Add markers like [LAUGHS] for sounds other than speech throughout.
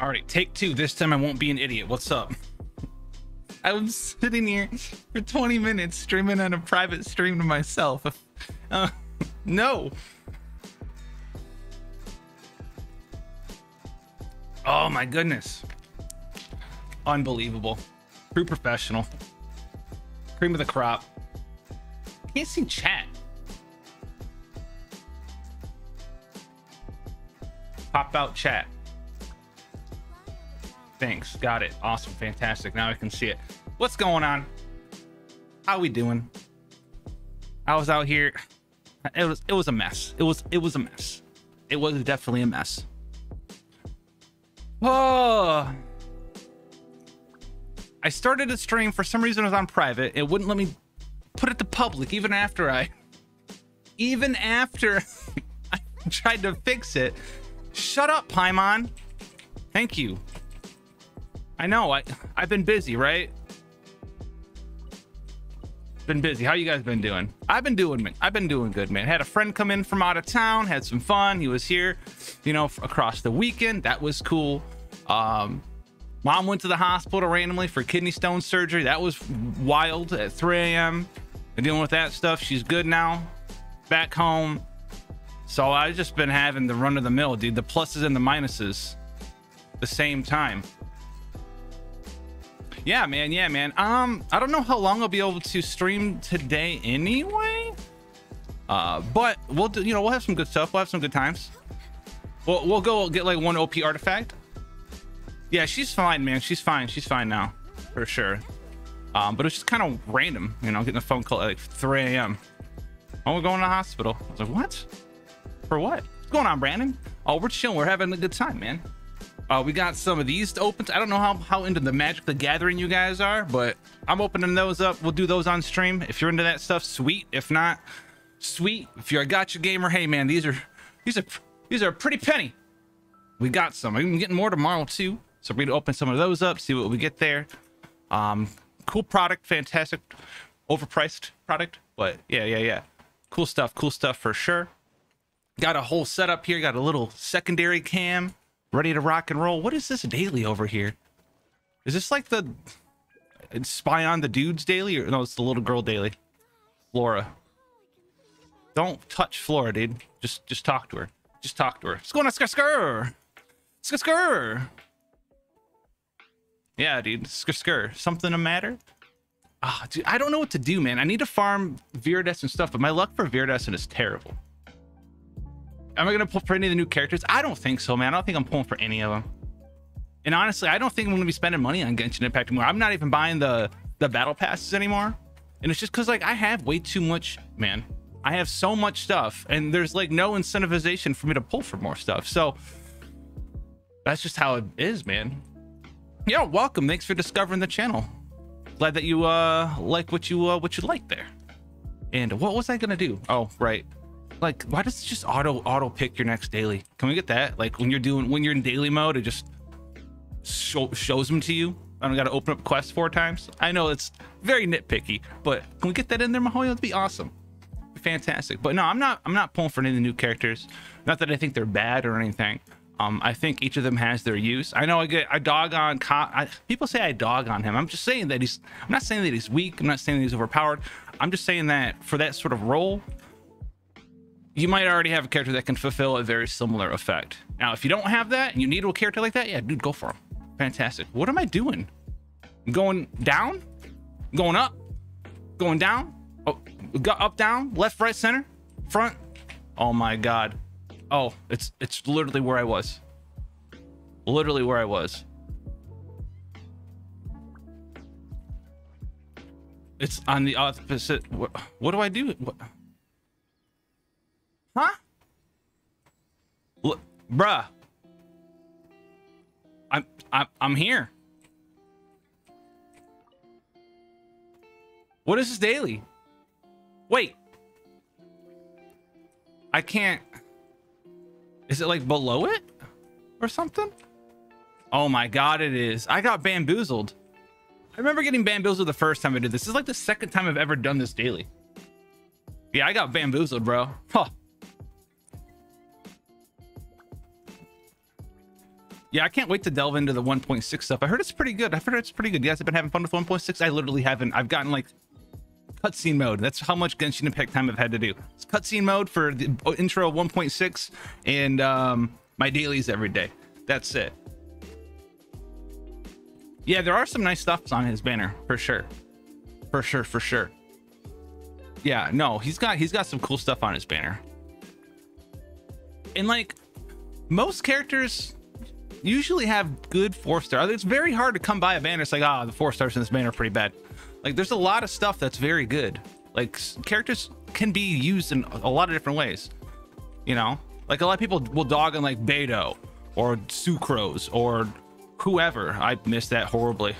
All right, take two. This time I won't be an idiot. What's up? I was sitting here for 20 minutes streaming on a private stream to myself. Uh, no. Oh my goodness. Unbelievable. True professional. Cream of the crop. Can't see chat. Pop out chat. Thanks. Got it. Awesome. Fantastic. Now I can see it. What's going on? How we doing? I was out here. It was it was a mess. It was it was a mess. It was definitely a mess. Oh. I started a stream for some reason it was on private. It wouldn't let me put it to public even after I even after [LAUGHS] I tried to fix it. Shut up, Paimon. Thank you. I know. I I've been busy, right? Been busy. How you guys been doing? I've been doing I've been doing good, man. Had a friend come in from out of town, had some fun. He was here, you know, across the weekend. That was cool. Um mom went to the hospital randomly for kidney stone surgery. That was wild at 3 a.m. Dealing with that stuff. She's good now. Back home. So I've just been having the run of the mill, dude. The pluses and the minuses the same time yeah man yeah man. Um i don't know how long i'll be able to stream today anyway. Uh but we'll do you know we'll have some good stuff. We'll have some good times. We'll, we'll go get like one op artifact. Yeah she's fine man. She's fine. She's fine now for sure. Um but it's just kind of random you know getting a phone call at like 3 a.m oh we're going to the hospital. I was like what? For what? What's going on brandon? Oh we're chilling. We're having a good time man uh, we got some of these to open. I don't know how, how into the Magic the Gathering you guys are, but I'm opening those up. We'll do those on stream. If you're into that stuff, sweet. If not, sweet. If you're a gotcha gamer, hey man, these are these are these are a pretty penny. We got some. I'm getting more tomorrow too. So we're gonna open some of those up, see what we get there. Um, cool product, fantastic, overpriced product, but yeah, yeah, yeah. Cool stuff, cool stuff for sure. Got a whole setup here. Got a little secondary cam ready to rock and roll. What is this daily over here? Is this like the spy on the dudes daily or no, it's the little girl daily. Flora. Don't touch Flora, dude. Just just talk to her. Just talk to her. What's going on, skr skr? Yeah, dude. Skr skr. Something the matter? Ah, oh, dude, I don't know what to do, man. I need to farm Viridescent stuff, but my luck for Viridescent is terrible. Am I gonna pull for any of the new characters? I don't think so, man. I don't think I'm pulling for any of them. And honestly, I don't think I'm gonna be spending money on Genshin Impact anymore. I'm not even buying the the battle passes anymore. And it's just because like I have way too much, man. I have so much stuff, and there's like no incentivization for me to pull for more stuff. So that's just how it is, man. Yeah, welcome. Thanks for discovering the channel. Glad that you uh like what you uh what you like there. And what was I gonna do? Oh, right like why does it just auto auto pick your next daily can we get that like when you're doing when you're in daily mode it just show, shows them to you i don't gotta open up quests four times i know it's very nitpicky but can we get that in there miHoYo that'd be awesome fantastic but no i'm not i'm not pulling for any of the new characters not that i think they're bad or anything um, I think each of them has their use. I know I get I dog on I, people say I dog on him. I'm just saying that he's. I'm not saying that he's weak. I'm not saying that he's overpowered. I'm just saying that for that sort of role, you might already have a character that can fulfill a very similar effect. Now, if you don't have that and you need a character like that, yeah, dude, go for him. Fantastic. What am I doing? going down? Going up? Going down? Oh, up, down, left, right, center, front. Oh my god. Oh, it's it's literally where I was. Literally where I was. It's on the opposite. What, what do I do? What? Huh? Look, bruh. I'm I'm I'm here. What is this daily? Wait. I can't. Is it like below it or something? Oh my god, it is. I got bamboozled. I remember getting bamboozled the first time I did this. This is like the second time I've ever done this daily. Yeah, I got bamboozled, bro. Huh. Yeah, I can't wait to delve into the 1.6 stuff. I heard it's pretty good. I've heard it's pretty good. You guys have been having fun with 1.6. I literally haven't. I've gotten like cutscene mode. That's how much Genshin Impact time I've had to do. It's cutscene mode for the intro 1.6 and um, my dailies every day. That's it. Yeah, there are some nice stuffs on his banner for sure, for sure, for sure. Yeah, no, he's got he's got some cool stuff on his banner. And like most characters usually have good four star. It's very hard to come by a banner. It's like, ah, oh, the four stars in this banner are pretty bad. Like, there's a lot of stuff that's very good. Like, characters can be used in a lot of different ways. You know, like a lot of people will dog on like Beidou or Sucrose or whoever. I missed that horribly.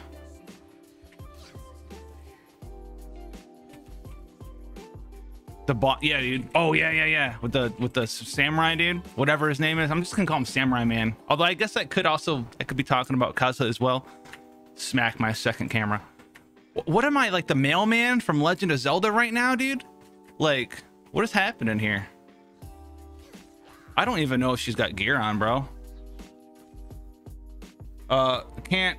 The bot, yeah, dude. Oh yeah, yeah, yeah. With the with the samurai dude, whatever his name is. I'm just gonna call him Samurai Man. Although I guess that could also I could be talking about Kazuha as well. Smack my second camera. What am I like the mailman from Legend of Zelda right now, dude? Like, what is happening here? I don't even know if she's got gear on, bro. Uh, can't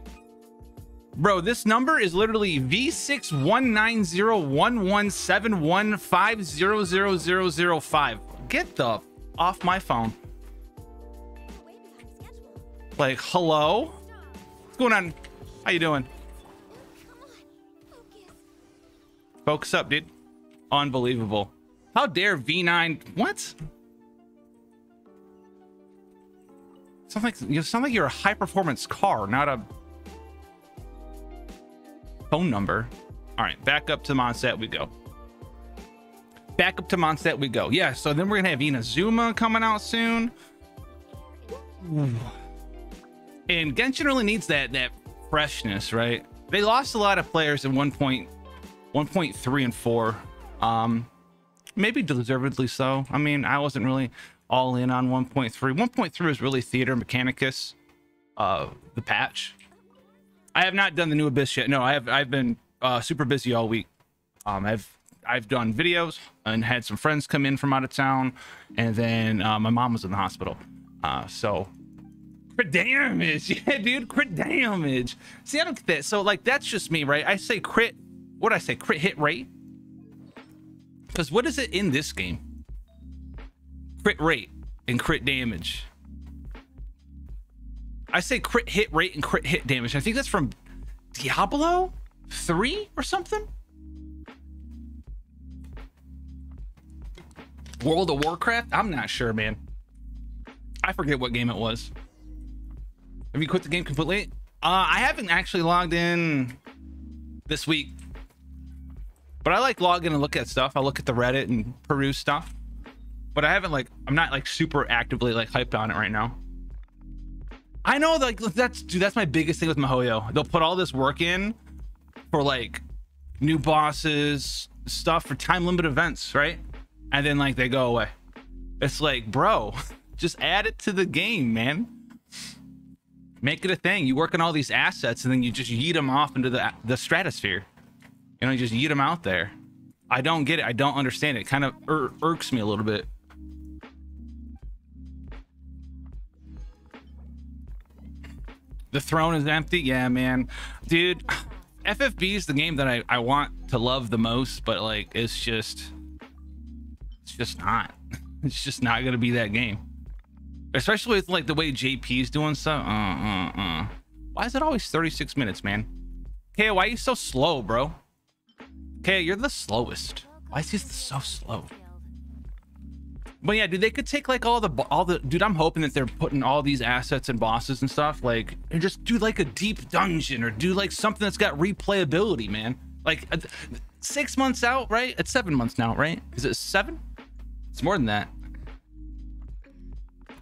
Bro, this number is literally V619011715000005. Get the off my phone. Like, hello? What's going on? How you doing? Focus up, dude. Unbelievable. How dare V9... What? Sounds like, you sound like you're a high-performance car, not a phone number. All right, back up to Mondstadt we go. Back up to Mondstadt we go. Yeah, so then we're gonna have Inazuma coming out soon. And Genshin really needs that that freshness, right? They lost a lot of players in 1.1.3 1.3 and 4. Um maybe deservedly so. I mean, I wasn't really all in on 1.3. 1.3 was really Theater Mechanicus, uh, the patch. I have not done the new Abyss yet. No, I have. I've been uh, super busy all week. Um, I've I've done videos and had some friends come in from out of town, and then uh, my mom was in the hospital. Uh, so crit damage, [LAUGHS] yeah, dude, crit damage. See, I don't get that. So like, that's just me, right? I say crit. What I say? Crit hit rate. Because what is it in this game? Crit rate and crit damage. I say crit hit rate and crit hit damage. I think that's from Diablo 3 or something. World of Warcraft? I'm not sure, man. I forget what game it was. Have you quit the game completely? Uh, I haven't actually logged in this week. But I like logging and look at stuff. I look at the Reddit and peruse stuff. But I haven't like I'm not like super actively like hyped on it right now. I know, like that's dude, that's my biggest thing with miHoYo. They'll put all this work in for like new bosses, stuff for time limit events, right? And then like they go away. It's like, bro, [LAUGHS] just add it to the game, man. Make it a thing. You work on all these assets and then you just yeet them off into the the stratosphere. You know, you just yeet them out there. I don't get it. I don't understand it. it kind of ir irks me a little bit. The throne is empty. Yeah, man. Dude, [SIGHS] FFB is the game that I, I want to love the most, but like it's just it's just not. [LAUGHS] It's just not gonna be that game. Especially with like the way JP's doing stuff. Uh, uh, uh. Why is it always 36 minutes, man? Okay, why are you so slow, bro? Okay, you're the slowest. Why is he so slow? But yeah, dude, they could take like all the all the dude. I'm hoping that they're putting all these assets and bosses and stuff like and just do like a deep dungeon or do like something that's got replayability, man. Like uh, six months out, right? It's seven months now, right? Is it seven? It's more than that.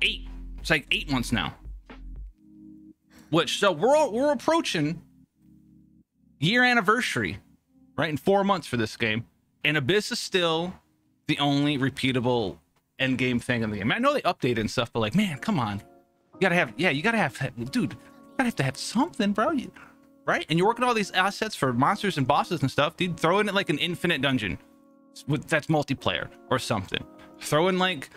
Eight. It's like eight months now. Which so we're we're approaching year anniversary, right? In four months for this game, and Abyss is still the only repeatable end game thing in the game. I know they updated and stuff, but like, man, come on. You gotta have, yeah, you gotta have, dude, you gotta have to have something, bro. You, right? And you're working all these assets for monsters and bosses and stuff, dude. Throw in like an infinite dungeon with that's multiplayer or something. Throw in like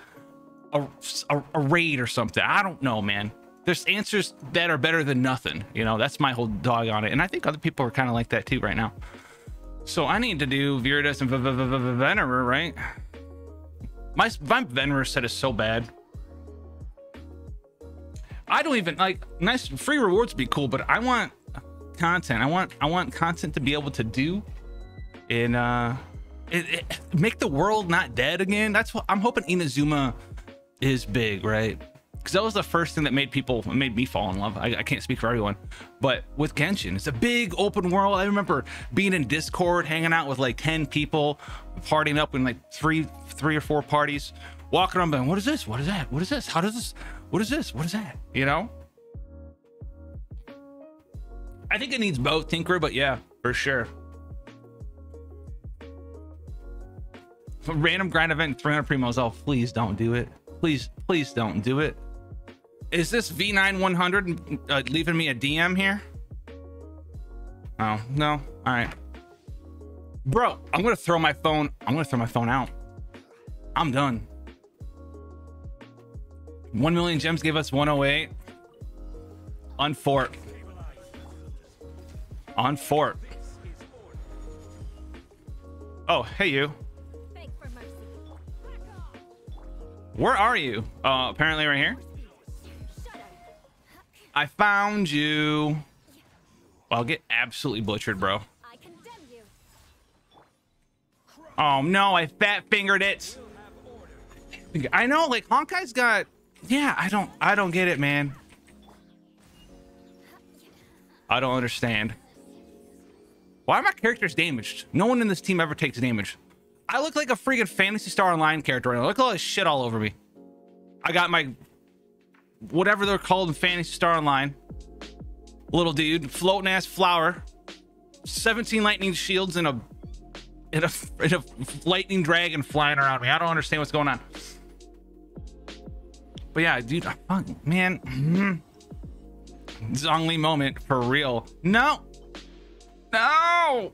a, a, a raid or something. I don't know, man. there's answers that are better than nothing. You know, that's my whole dog on it. And I think other people are kind of like that too right now. So I need to do Viridescent Venerer, right? My, my Venerer set is so bad. I don't even like nice free rewards be cool, but I want content. I want I want content to be able to do and uh it, it, make the world not dead again. That's what I'm hoping Inazuma is big, right? Because that was the first thing that made people made me fall in love. I, I, can't speak for everyone, but with Genshin, it's a big open world. I remember being in Discord, hanging out with like 10 people, partying up in like three, three or four parties, walking around going, what is this? What is that? What is this? How does this? What is this? What is that? You know? I think it needs both, Tinker, but yeah, for sure. random grind event 300 primos oh please don't do it please please don't do it is this v9 100 uh, leaving me a dm here oh no all right bro i'm gonna throw my phone i'm gonna throw my phone out i'm done 1 million gems gave us 108 on fort on fort oh hey you Where are you? Uh, apparently right here. I found you. I'll get absolutely butchered, bro. Oh no, I fat fingered it. I know, like Honkai's got. Yeah, I don't. I don't get it, man. I don't understand. Why are my characters damaged? No one in this team ever takes damage. I look like a freaking Phantasy Star Online character right now. Look at all this shit all over me. I got my whatever they're called in Phantasy Star Online. Little dude, floating ass flower, 17 lightning shields and a and a, and a lightning dragon flying around me. I don't understand what's going on. But yeah, dude, fuck, man. Mm, Zhongli moment for real. No. No.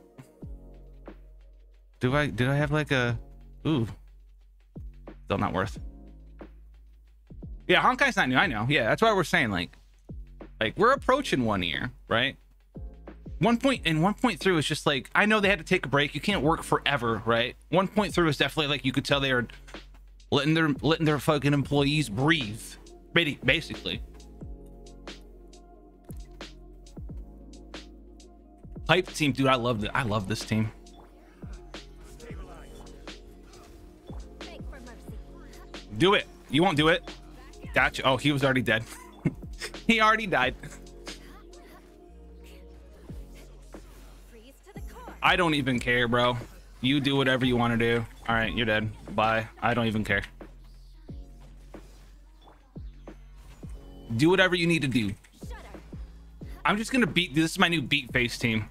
Do I did I have like a ooh? Still not worth. Yeah, Honkai's not new. I know. Yeah, that's why we're saying like, like we're approaching one year, right? One point and one point through is just like I know they had to take a break. You can't work forever, right? One point through is definitely like you could tell they were letting their letting their fucking employees breathe, basically. Hype team, dude. I love it. I love this team. Do it. You won't do it. Gotcha. Oh, he was already dead. [LAUGHS] he already died. I don't even care, bro. You do whatever you want to do. All right, you're dead. Bye. I don't even care. Do whatever you need to do. I'm just gonna beat. This is my new beat face team.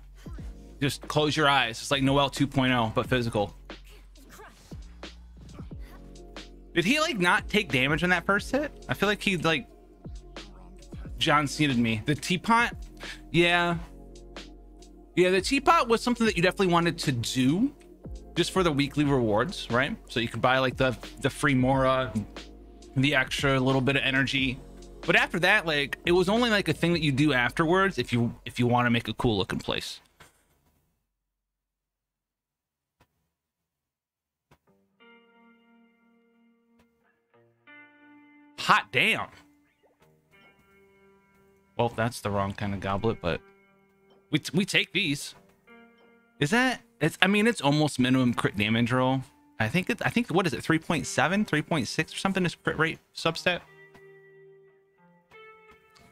Just close your eyes. It's like Noelle 2.0, but physical. Did he like not take damage on that first hit? I feel like he like John Cenaed me. The teapot, yeah, yeah. The teapot was something that you definitely wanted to do, just for the weekly rewards, right? So you could buy like the the free Mora, the extra little bit of energy. But after that, like it was only like a thing that you do afterwards if you if you want to make a cool looking place. Hot damn. Well, that's the wrong kind of goblet, but we we take these. Is that it's I mean it's almost minimum crit damage roll. I think it's I think what is it 3.7, 3.6 or something is crit rate substat.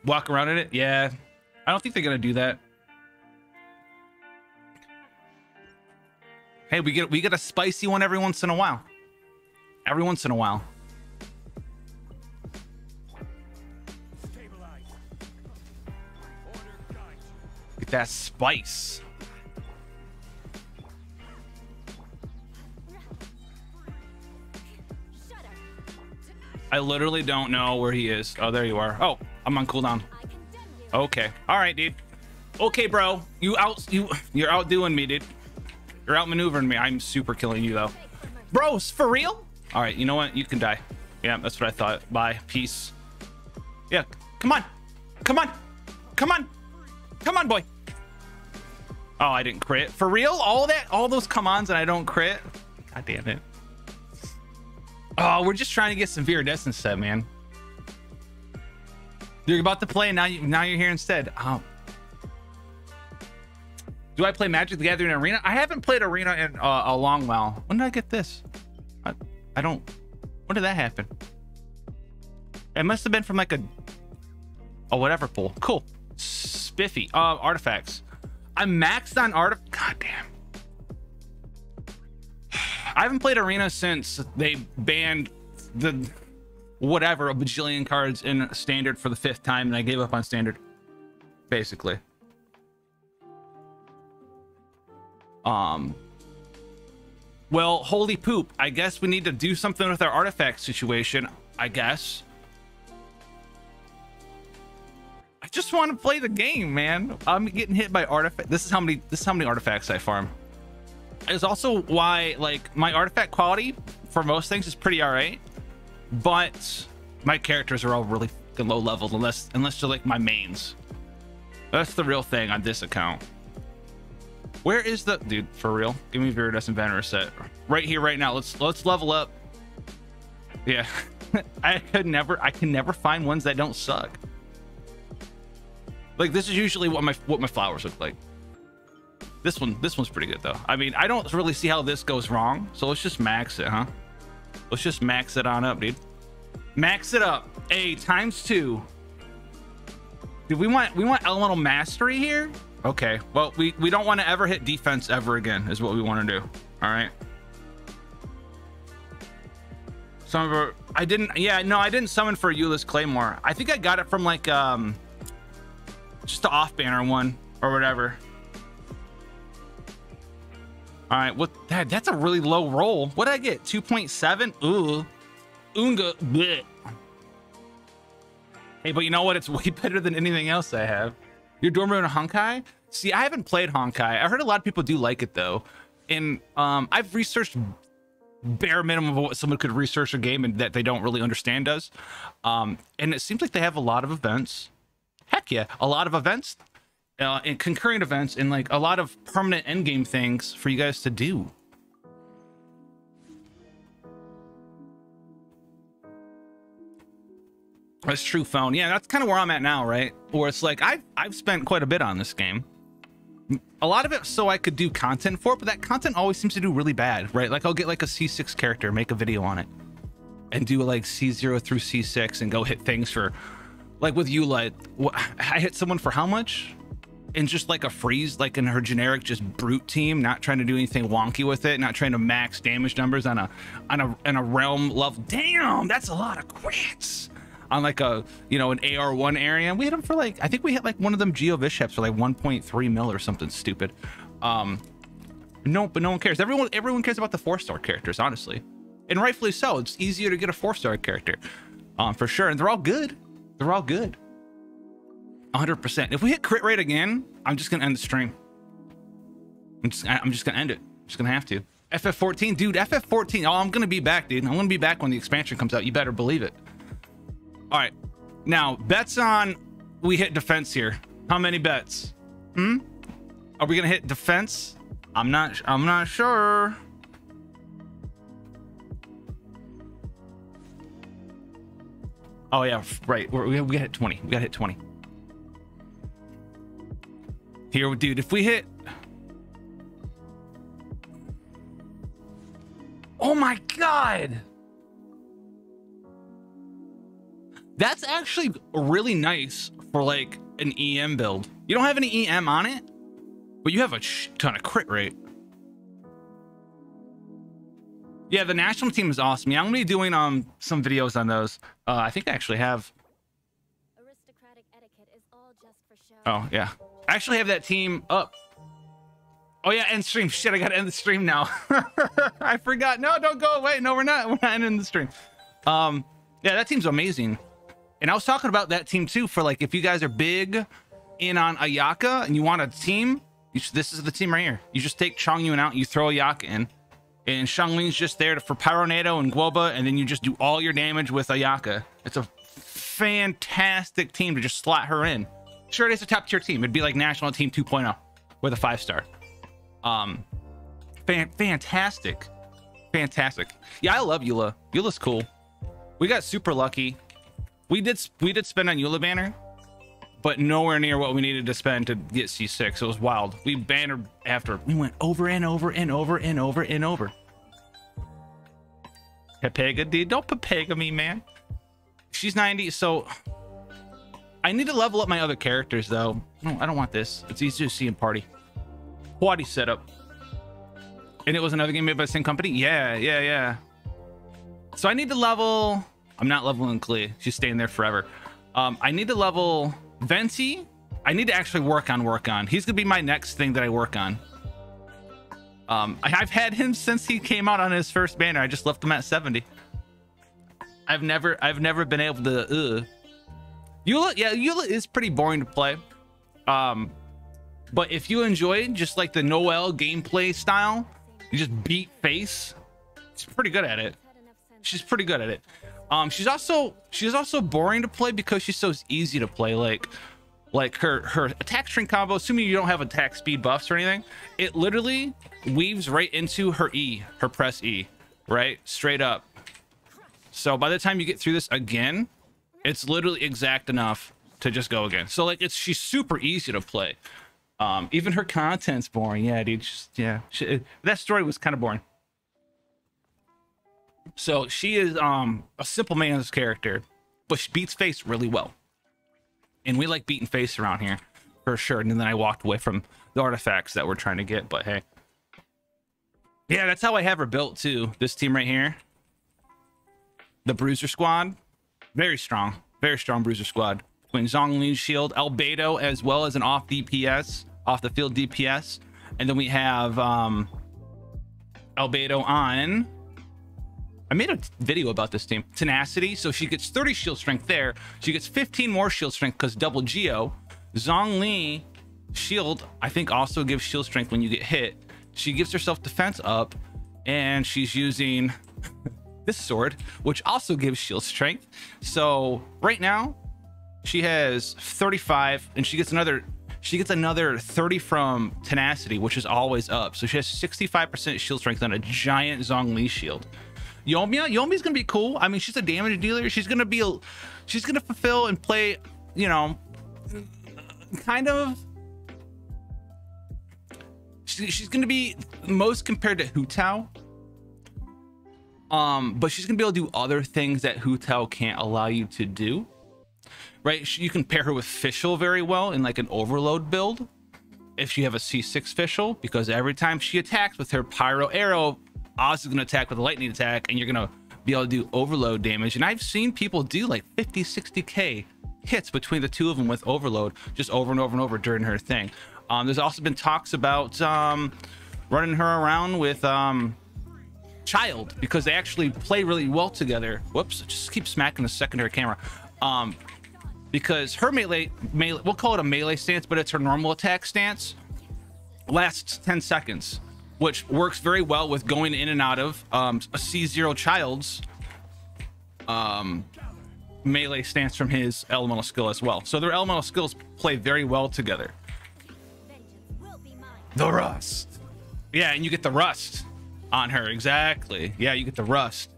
Walk around in it? Yeah. I don't think they're gonna do that. Hey, we get we get a spicy one every once in a while. Every once in a while. Get that spice. I literally don't know where he is. Oh, there you are. Oh, I'm on cooldown. Okay. All right, dude. Okay, bro. You out you you're outdoing me, dude. You're outmaneuvering me. I'm super killing you though. Bros, for real? All right, you know what? You can die. Yeah, that's what I thought. Bye. Peace. Yeah, come on. Come on. Come on. Come on, boy. Oh, I didn't crit. For real? All that, all those come ons and I don't crit? God damn it. Oh, we're just trying to get some Viridescence set, man. You're about to play, and now you now you're here instead. Oh. Do I play Magic the Gathering Arena? I haven't played Arena in uh, a long while. When did I get this? I, I don't. When did that happen? It must have been from like a, a whatever pool. Cool. Spiffy. Uh, artifacts. I'm maxed on art. God damn. I haven't played Arena since they banned the whatever a bajillion cards in standard for the fifth time, and I gave up on standard, basically. Um. Well, holy poop! I guess we need to do something with our artifact situation. I guess. I just want to play the game, man. I'm getting hit by artifact. This is how many. This is how many artifacts I farm. It's also why like my artifact quality for most things is pretty all right, but my characters are all really low leveled unless unless they're like my mains. That's the real thing on this account. Where is the dude for real? Give me Viridescent Venerer set right here, right now. Let's let's level up. Yeah, [LAUGHS] I could never I can never find ones that don't suck. Like this is usually what my what my flowers look like. This one this one's pretty good though. I mean I don't really see how this goes wrong. So let's just max it, huh? Let's just max it on up, dude. Max it up. A times two. Do we want we want elemental mastery here? Okay. Well, we we don't want to ever hit defense ever again. Is what we want to do. All right. Some of our I didn't. Yeah, no, I didn't summon for Eula's Claymore. I think I got it from like um, just the off banner one or whatever. All right, what that that's a really low roll. What did I get? 2.7? Ooh. Unga. Bleh. Hey, but you know what? It's [LAUGHS] way better than anything else I have. You're dormant in Honkai? See, I haven't played Honkai. I heard a lot of people do like it though. And um, I've researched bare minimum of what someone could research a game and that they don't really understand does. Um, and it seems like they have a lot of events. Heck yeah, a lot of events uh, and concurrent events and like a lot of permanent endgame things for you guys to do. That's true, phone. Yeah, that's kind of where I'm at now, right? Where it's like I've I've spent quite a bit on this game. A lot of it so I could do content for it, but that content always seems to do really bad, right? Like I'll get like a C6 character, make a video on it, and do like C0 through C6 and go hit things for, like with you, like I hit someone for how much? And just like a freeze, like in her generic just brute team, not trying to do anything wonky with it, not trying to max damage numbers on a on a on a realm level. Damn, that's a lot of crits on like a you know an AR1 area. And We hit them for like I think we hit like one of them Geo Bishops for like 1.3 mil or something stupid. Um, no, but no one cares. Everyone everyone cares about the four star characters, honestly, and rightfully so. It's easier to get a four star character, um, for sure, and they're all good. They're all good. 100%. If we hit crit rate again, I'm just gonna end the stream. I'm just I'm just gonna end it. I'm just gonna have to. FF14, dude. FF14. Oh, I'm gonna be back, dude. I'm gonna be back when the expansion comes out. You better believe it. All right. Now, bets on we hit defense here. How many bets? Hmm? Are we going to hit defense? I'm not I'm not sure. Oh yeah, right. We're, we we got hit 20. We got hit 20. Here, dude, if we hit Oh my god. That's actually really nice for like an EM build. You don't have any EM on it, but you have a ton of crit rate. Yeah, the national team is awesome. Yeah, I'm gonna be doing um some videos on those. Uh, I think I actually have. Oh yeah, I actually have that team up. Oh yeah, end stream. Shit, I gotta end the stream now. [LAUGHS] I forgot. No, don't go away. No, we're not. [LAUGHS] We're not ending the stream. Um, yeah, that team's amazing. And I was talking about that team too for like if you guys are big in on Ayaka and you want a team, this is the team right here. You just take Chongyun out, you throw Ayaka in, and Xiangling's just there to, for Pyronado and Guoba, and then you just do all your damage with Ayaka. It's a fantastic team to just slot her in. Sure, it is a top tier team. It'd be like national team 2.0 with a five star. Um, fan fantastic, fantastic. Yeah, I love Eula. Eula's cool. We got super lucky. We did we did spend on Eula banner, but nowhere near what we needed to spend to get C6. It was wild. We bannered after. We went over and over and over and over and over. Pepega, dude. Don't Pepega me, man. She's 90, so I need to level up my other characters, though. No, I don't want this. It's easy to see in party. Quaddy setup. And it was another game made by the same company? Yeah, yeah, yeah. So I need to level... I'm not leveling Klee. She's staying there forever. Um, I need to level Venti. I need to actually work on work on. He's going to be my next thing that I work on. Um, I, have had him since he came out on his first banner. I just left him at 70. I've never, I've never been able to. Uh. Eula, yeah, Eula is pretty boring to play. Um, but if you enjoy just like the Noelle gameplay style, you just beat face. She's pretty good at it. She's pretty good at it. Um, she's also she's also boring to play because she's so easy to play. Like like her her attack string combo assuming you don't have attack speed buffs or anything it literally weaves right into her e her press e right straight up so by the time you get through this again it's literally exact enough to just go again so like it's she's super easy to play um even her content's boring yeah dude just yeah she, that story was kind of boring so she is um a simple man's character but she beats face really well and we like beating face around here for sure. And then I walked away from the artifacts that we're trying to get, but hey. Yeah, that's how I have her built too. This team right here. The Bruiser Squad. Very strong. Very strong Bruiser Squad. Between Zhongli's shield, Albedo, as well as an off DPS, off the field DPS. And then we have um Albedo on I made a video about this team. Tenacity, so she gets 30 shield strength there. She gets 15 more shield strength because double Geo. Zhongli, shield, I think also gives shield strength when you get hit. She gives herself defense up, and she's using this sword, which also gives shield strength. So right now, she has 35, and she gets another she gets another 30 from tenacity, which is always up. So she has 65% shield strength on a giant Zhongli shield. Yoimiya, Yoimiya's gonna be cool. I mean, she's a damage dealer. She's gonna be, she's gonna fulfill and play, you know, kind of. She, she's gonna be most compared to Hu Tao. Um, but she's gonna be able to do other things that Hu Tao can't allow you to do. Right? You can pair her with Fischl very well in like an overload build if you have a C6 Fischl, because every time she attacks with her Pyro Arrow, Oz is going to attack with a lightning attack and you're to be able to do overload damage. And I've seen people do like 50, 60k hits between the two of them with overload just over and over and over during her thing. Um, there's also been talks about um, running her around with um, Childe because they actually play really well together. Whoops, just keep smacking the secondary camera. Um, because her melee, melee, we'll call it a melee stance, but it's her normal attack stance, lasts 10 seconds which works very well with going in and out of um, a C0 Childe's um, melee stance from his elemental skill as well. So their elemental skills play very well together. The rust. Yeah, and you get the rust on her. Exactly. Yeah, you get the rust.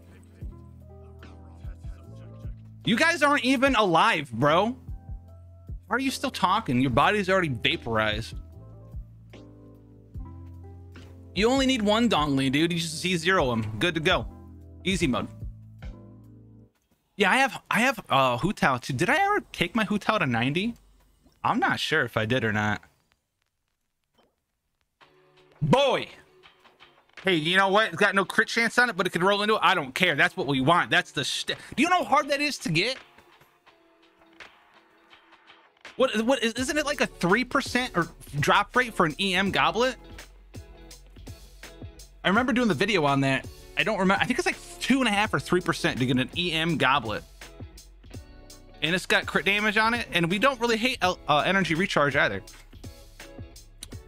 You guys aren't even alive, bro. Why are you still talking? Your body's already vaporized. You only need one Zhongli, dude. You just see zero him. Good to go. Easy mode. Yeah, I have I have uh Hu Tao too. Did I ever take my Hu Tao to 90? I'm not sure if I did or not. Boy! Hey, you know what? It's got no crit chance on it, but it can roll into it. I don't care. That's what we want. That's the st Do you know how hard that is to get? What what isn't it like a 3% or drop rate for an EM goblet? I remember doing the video on that. I don't remember. I think it's like two and a half or three percent to get an EM goblet, and it's got crit damage on it. And we don't really hate uh, energy recharge either.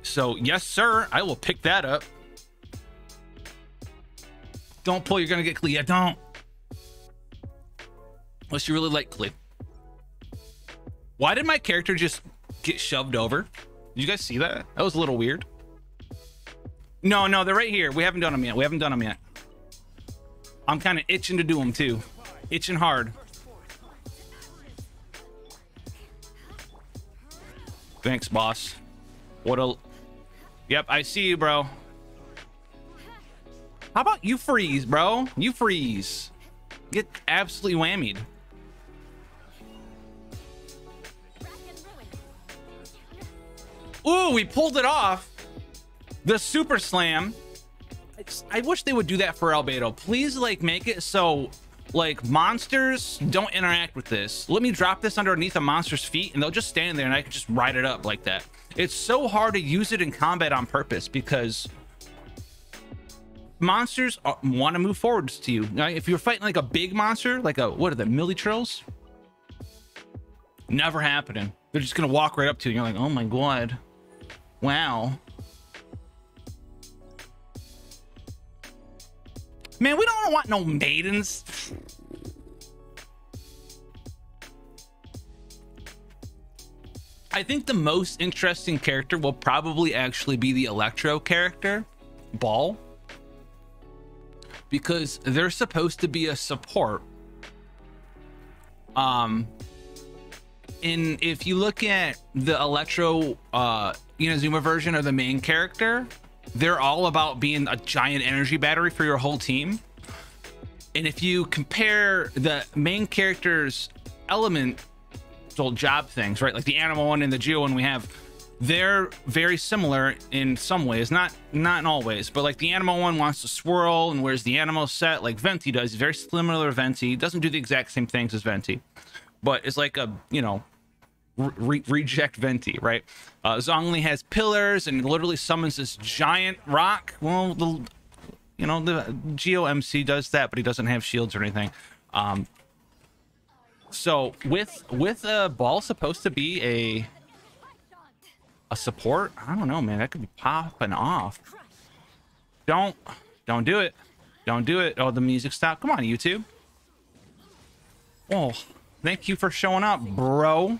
So yes, sir, I will pick that up. Don't pull. You're gonna get Klee. Yeah, don't. Unless you really like Klee. Why did my character just get shoved over? Did you guys see that? That was a little weird. No, no, they're right here. We haven't done them yet. We haven't done them yet. I'm kind of itching to do them too. Itching hard. Thanks, boss. What a... Yep, I see you, bro. How about you freeze, bro? You freeze. Get absolutely whammied. Ooh, we pulled it off. The super slam. I wish they would do that for Albedo. Please, like, make it so, like, monsters don't interact with this. Let me drop this underneath a monster's feet, and they'll just stand there, and I can just ride it up like that. It's so hard to use it in combat on purpose because monsters uh, want to move forwards to you. If you're fighting like a big monster, like a what are the millitrills? Never happening. They're just gonna walk right up to you. You're like, oh my god, wow. Man, we don't want no maidens. I think the most interesting character will probably actually be the Electro character, Baal because they're supposed to be a support. Um, and if you look at the Electro uh, Inazuma version of the main character, they're all about being a giant energy battery for your whole team. And if you compare the main character's element job things, right? Like the Anemo one and the geo one we have they're very similar in some ways not not in all ways but like the Anemo one wants to swirl and whereas the Anemo set like venti does very similar to venti doesn't do the exact same things as venti but it's like a you know re reject venti right? Uh zhongli has pillars and literally summons this giant rock. Well the you know the geo mc does that but he doesn't have shields or anything. Um so with with a Baal supposed to be a a support? I don't know, man. That could be popping off. Don't, don't do it. Don't do it. Oh, the music stopped. Come on, YouTube. Oh, thank you for showing up, bro.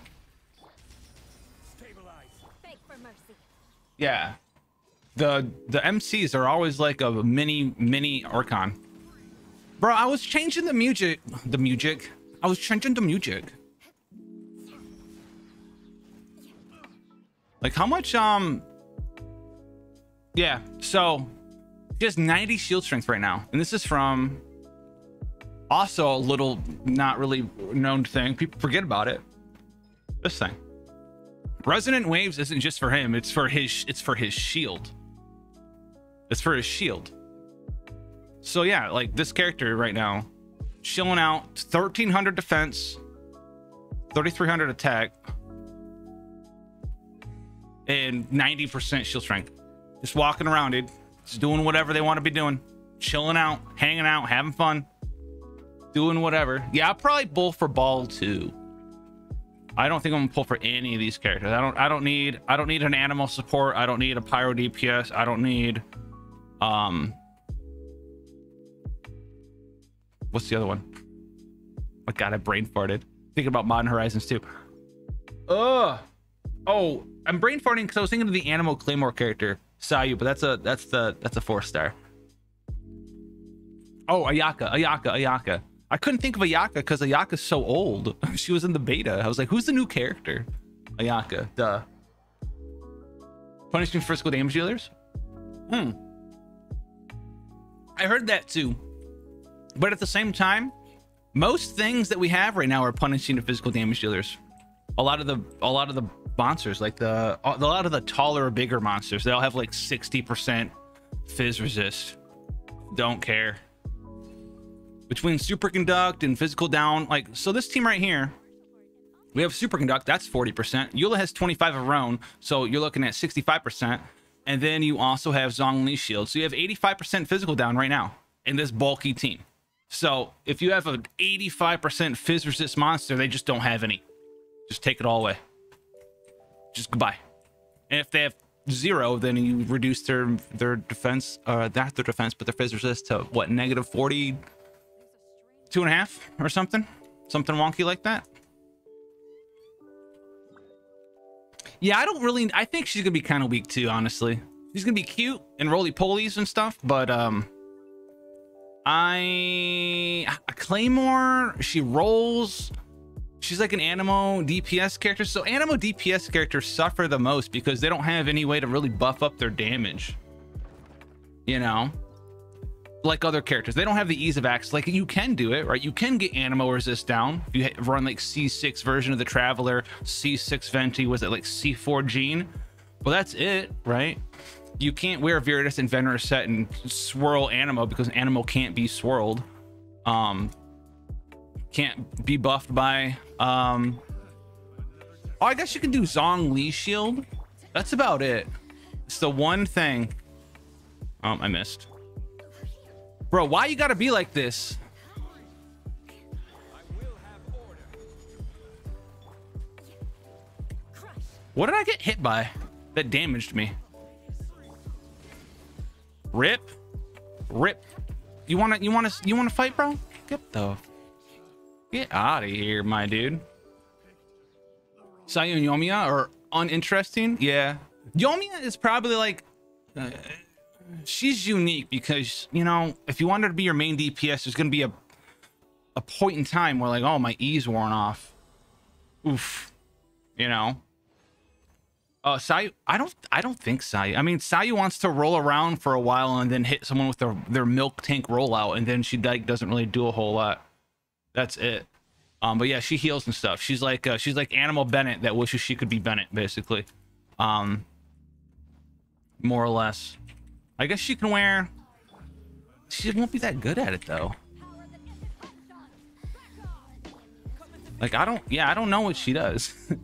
Yeah. The the MCs are always like a mini mini Archon. Bro, I was changing the music. The music. I was changing the music. Like how much, um, yeah, so just 90 shield strength right now. And this is from also a little not really known thing. People forget about it. This thing. Resonant waves isn't just for him. It's for his, it's for his shield. It's for his shield. So yeah, like this character right now, chilling out, 1300 defense, 3300 attack, and 90% shield strength. Just walking around, dude. Just doing whatever they want to be doing. Chilling out, hanging out, having fun. Doing whatever. Yeah, I'll probably pull for Baal too. I don't think I'm gonna pull for any of these characters. I don't I don't need I don't need an Anemo support. I don't need a pyro DPS. I don't need um what's the other one? Oh god, I brain farted. Thinking about Modern Horizons 2. Ugh. Oh, I'm brain farting because I was thinking of the Anemo claymore character Sayu, but that's a that's the that's a four star. Oh, Ayaka, Ayaka, Ayaka. I couldn't think of Ayaka because Ayaka's so old. [LAUGHS] she was in the beta. I was like, who's the new character? Ayaka, duh. Punishing physical damage dealers? Hmm. I heard that too. But at the same time, most things that we have right now are punishing the physical damage dealers. A lot of the a lot of the monsters, like the a lot of the taller, bigger monsters, they all have like 60% fizz resist. Don't care. Between superconduct and physical down, like so this team right here, we have superconduct, that's 40%. Eula has 25 of her own, so you're looking at 65%. And then you also have Zhongli shield. So you have 85% physical down right now in this bulky team. So if you have an 85% fizz resist monster, they just don't have any. Just take it all away just goodbye. And if they have zero, then you reduce their their defense, uh, not their defense, but their phase resist to what negative 40, two and a half or something, something wonky like that. Yeah, I don't really. I think she's gonna be kind of weak too. Honestly, she's gonna be cute and roly polies and stuff, but um, I a Claymore. She rolls. She's like an Anemo DPS character. So Anemo DPS characters suffer the most because they don't have any way to really buff up their damage. You know, like other characters, they don't have the ease of access. Like you can do it, right? You can get Anemo resist down. If you run like C6 version of the Traveler, C6 Venti, was it like C4 Jean? Well, that's it, right? You can't wear Viridescent and Venerer set and swirl Anemo because Anemo can't be swirled. Um, can't be buffed by um oh i guess you can do zhongli shield. That's about it. It's the one thing. Um i missed. Bro why you gotta be like this? What did i get hit by that damaged me? Rip. Rip. You want to you want to you want to fight bro? Get the Get out of here, my dude. Sayu and Yoimiya are uninteresting. Yeah. Yoimiya is probably like... Uh, she's unique because, you know, if you want her to be your main DPS, there's going to be a, a point in time where like, oh, my E's worn off. Oof. You know? Uh, Sayu, I don't, I don't think Sayu. I mean, Sayu wants to roll around for a while and then hit someone with their their milk tank rollout, and then she like doesn't really do a whole lot. That's it. Um, but yeah, she heals and stuff. She's like uh, she's like Anemo Bennett that wishes she could be Bennett, basically. Um, more or less. I guess she can wear. She won't be that good at it though. Like I don't. Yeah, I don't know what she does. [LAUGHS]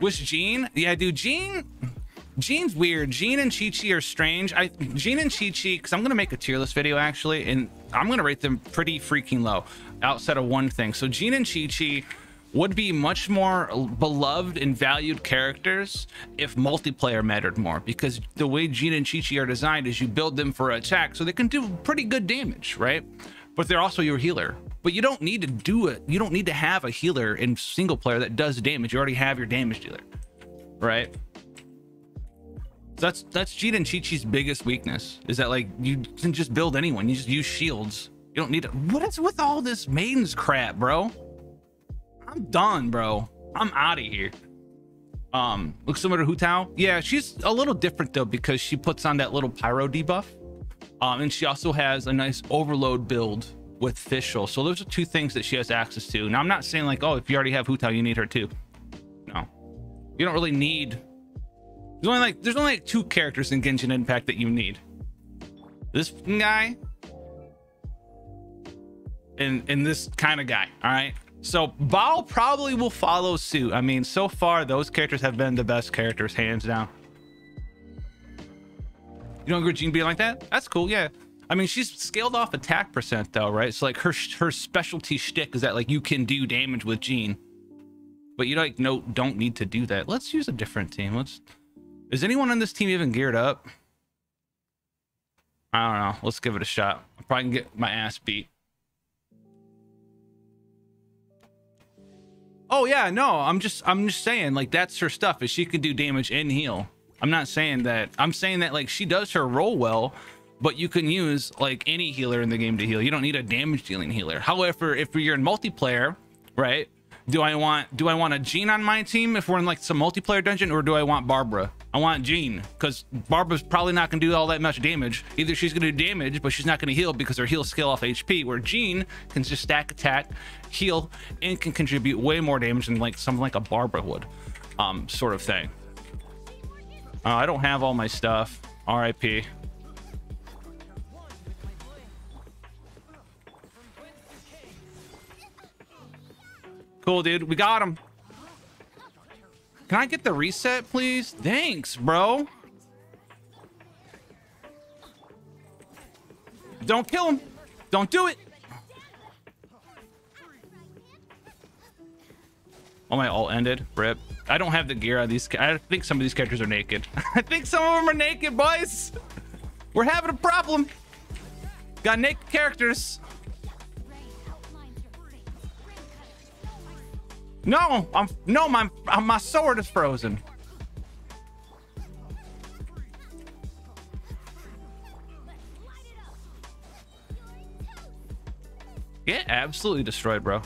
Was Jean? Yeah, dude, Jean. Jean's weird. Jean and Qiqi are strange. I Jean and Qiqi, because I'm gonna make a tier list video actually, and I'm gonna rate them pretty freaking low, outside of one thing. So Jean and Qiqi would be much more beloved and valued characters if multiplayer mattered more because the way Jean and Qiqi are designed is you build them for attack so they can do pretty good damage, right? But they're also your healer. But you don't need to do it. You don't need to have a healer in single player that does damage. You already have your damage dealer, right? That's that's Jean and Qiqi's biggest weakness is that like you can just build anyone. You just use shields. You don't need to. What is with all this maidens crap, bro? I'm done, bro. I'm out of here. Um, looks similar to Hu Tao. Yeah, she's a little different though because she puts on that little pyro debuff. Um, and she also has a nice overload build with Fischl. So those are two things that she has access to. Now I'm not saying like, oh, if you already have Hu Tao, you need her too. No, you don't really need there's only like there's only like two characters in Genshin Impact that you need. This guy and and this kind of guy. All right. So Bao probably will follow suit. I mean, so far those characters have been the best characters, hands down. You don't agree with Jean being like that? That's cool. Yeah. I mean, she's scaled off attack percent though, right? So like her her specialty shtick is that like you can do damage with Jean, but you like no don't need to do that. Let's use a different team. Let's is anyone on this team even geared up? I don't know. Let's give it a shot. I probably can get my ass beat. Oh yeah, no, I'm just I'm just saying like that's her stuff is she can do damage and heal. I'm not saying that. I'm saying that like she does her role well, but you can use like any healer in the game to heal. You don't need a damage dealing healer. However, if you're in multiplayer, right? Do I want do I want a Jean on my team if we're in like some multiplayer dungeon or do I want Barbara? I want Jean because Barbara's probably not going to do all that much damage. Either she's going to do damage, but she's not going to heal because her heals scale off HP, where Jean can just stack attack, heal, and can contribute way more damage than like something like a Barbara would, um, sort of thing. Uh, I don't have all my stuff. RIP. Cool, dude. We got him. Can I get the reset, please? Thanks, bro. Don't kill him. Don't do it. Oh, my all ended. Rip. I don't have the gear on these. I think some of these characters are naked. [LAUGHS] I think some of them are naked, boys. We're having a problem. Got naked characters. No, I'm no my my sword is frozen. Yeah, absolutely destroyed, bro.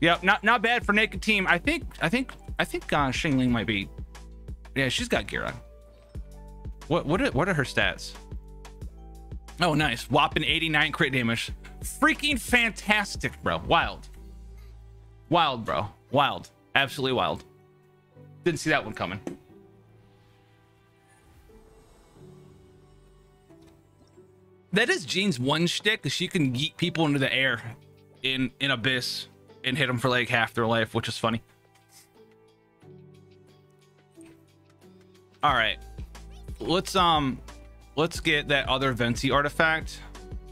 Yeah, not not bad for naked team. I think I think I think uh, Xiangling might be. Yeah, she's got gear on. What what are, what are her stats? Oh, nice. Whopping 89 crit damage. Freaking fantastic, bro. Wild. Wild, bro. Wild. Absolutely wild. Didn't see that one coming. That is Jean's one shtick, she can yeet people into the air in in Abyss and hit them for like half their life, which is funny. All right, let's um, let's get that other Venti artifact,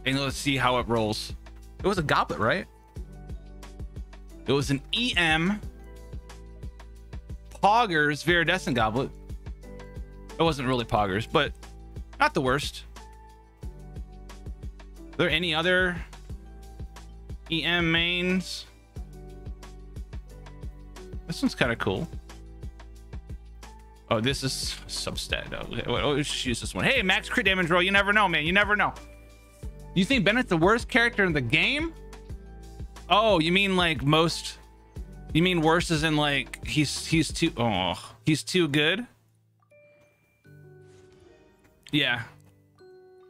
and let's see how it rolls. It was a goblet, right? It was an EM Poggers Viridescent Goblet. It wasn't really Poggers, but not the worst. Are there any other EM mains? This one's kind of cool. Oh, this is substat. Oh, oh, let's use this one. Hey, max crit damage roll. You never know, man. You never know. You think Bennett's the worst character in the game? Oh, you mean like most you mean worse as in like he's he's too oh he's too good? Yeah.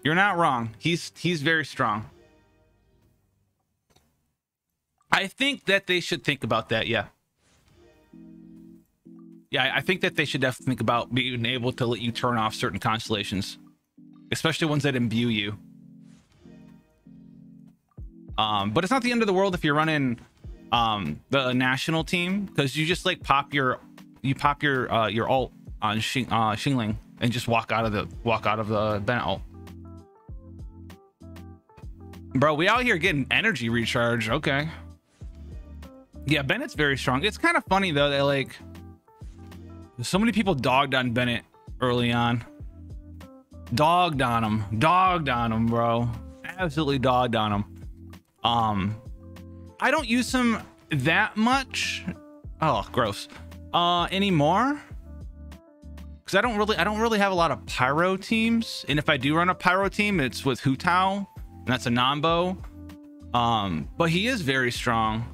You're not wrong. He's he's very strong. I think that they should think about that, yeah. Yeah, I think that they should definitely think about being able to let you turn off certain constellations, especially ones that imbue you. Um, but it's not the end of the world if you're running um, the national team because you just like pop your you pop your uh, your alt on Xing, uh, Xiangling and just walk out of the walk out of the Bennett. Bro, we out here getting energy recharge. Okay. Yeah, Bennett's very strong. It's kind of funny though that like so many people dogged on Bennett early on. Dogged on him. Dogged on him, bro. Absolutely dogged on him. Um, I don't use him that much. Oh, gross. Uh, anymore? Because I don't really, I don't really have a lot of pyro teams. And if I do run a pyro team, it's with Hu Tao, and that's a Nanbo. Um, but he is very strong.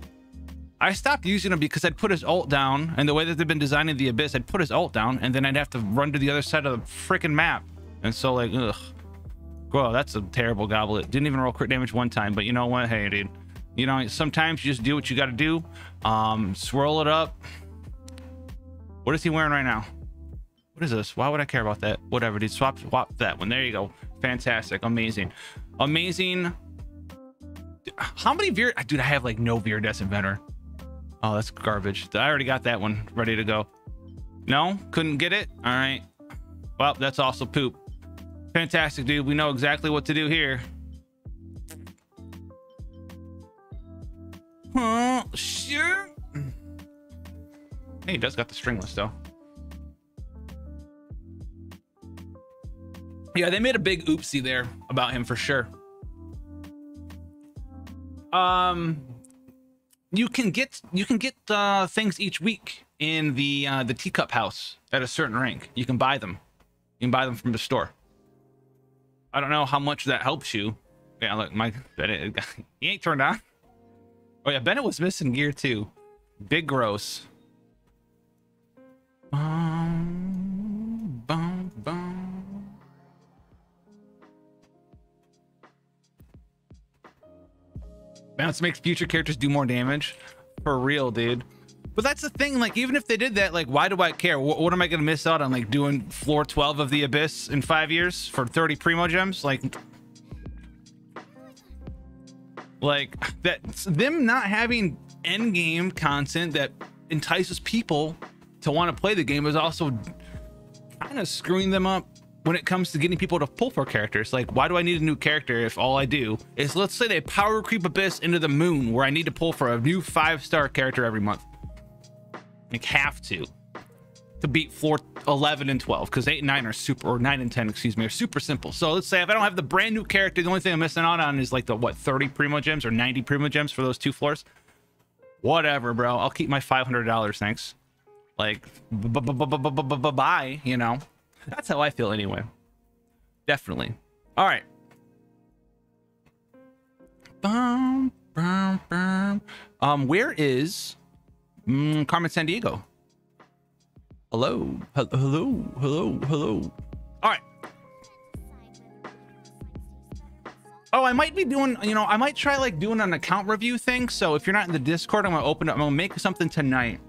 I stopped using him because I'd put his ult down, and the way that they've been designing the Abyss, I'd put his ult down, and then I'd have to run to the other side of the freaking map. And so, like, ugh. Whoa, that's a terrible goblet. Didn't even roll crit damage one time, but you know what? Hey, dude. You know, sometimes you just do what you got to do. Um, swirl it up. What is he wearing right now? What is this? Why would I care about that? Whatever, dude. Swap, swap that one. There you go. Fantastic. Amazing. Amazing. How many Veer... Dude, I have like no Viridescent Venerer. Oh, that's garbage. I already got that one ready to go. No? Couldn't get it? All right. Well, that's also poop. Fantastic, dude. We know exactly what to do here. Huh? Sure. Hey, he does got the stringless though. Yeah, they made a big oopsie there about him for sure. Um, you can get you can get uh, things each week in the uh, the teacup house at a certain rank. You can buy them. You can buy them from the store. I don't know how much that helps you. Yeah, look, my Bennett, [LAUGHS] he ain't turned on. Oh yeah, Bennett was missing gear too. Big gross. Bum, bum, bum. Bounce makes future characters do more damage. For real, dude. But that's the thing, like, even if they did that, like, why do I care? What, what am I going to miss out on, like, doing floor 12 of the Abyss in five years for 30 Primogems? Like, like, that, them not having endgame content that entices people to want to play the game is also kind of screwing them up when it comes to getting people to pull for characters. Like, why do I need a new character if all I do is, let's say they power creep Abyss into the moon where I need to pull for a new five-star character every month? Like have to to beat floor 11 and 12 because 8 and 9 are super or 9 and 10 excuse me are super simple so let's say if i don't have the brand new character the only thing i'm missing out on is like the what 30 primogems or 90 primogems for those two floors whatever, bro. I'll keep my five hundred dollars, thanks. Like, bye. You know, that's how I feel anyway. Definitely. All right. Um, where is mm, Carmen Sandiego? Hello, hello, hello, hello. All right. Oh, I might be doing, you know, I might try like doing an account review thing. So if you're not in the Discord, I'm gonna open up, I'm gonna make something tonight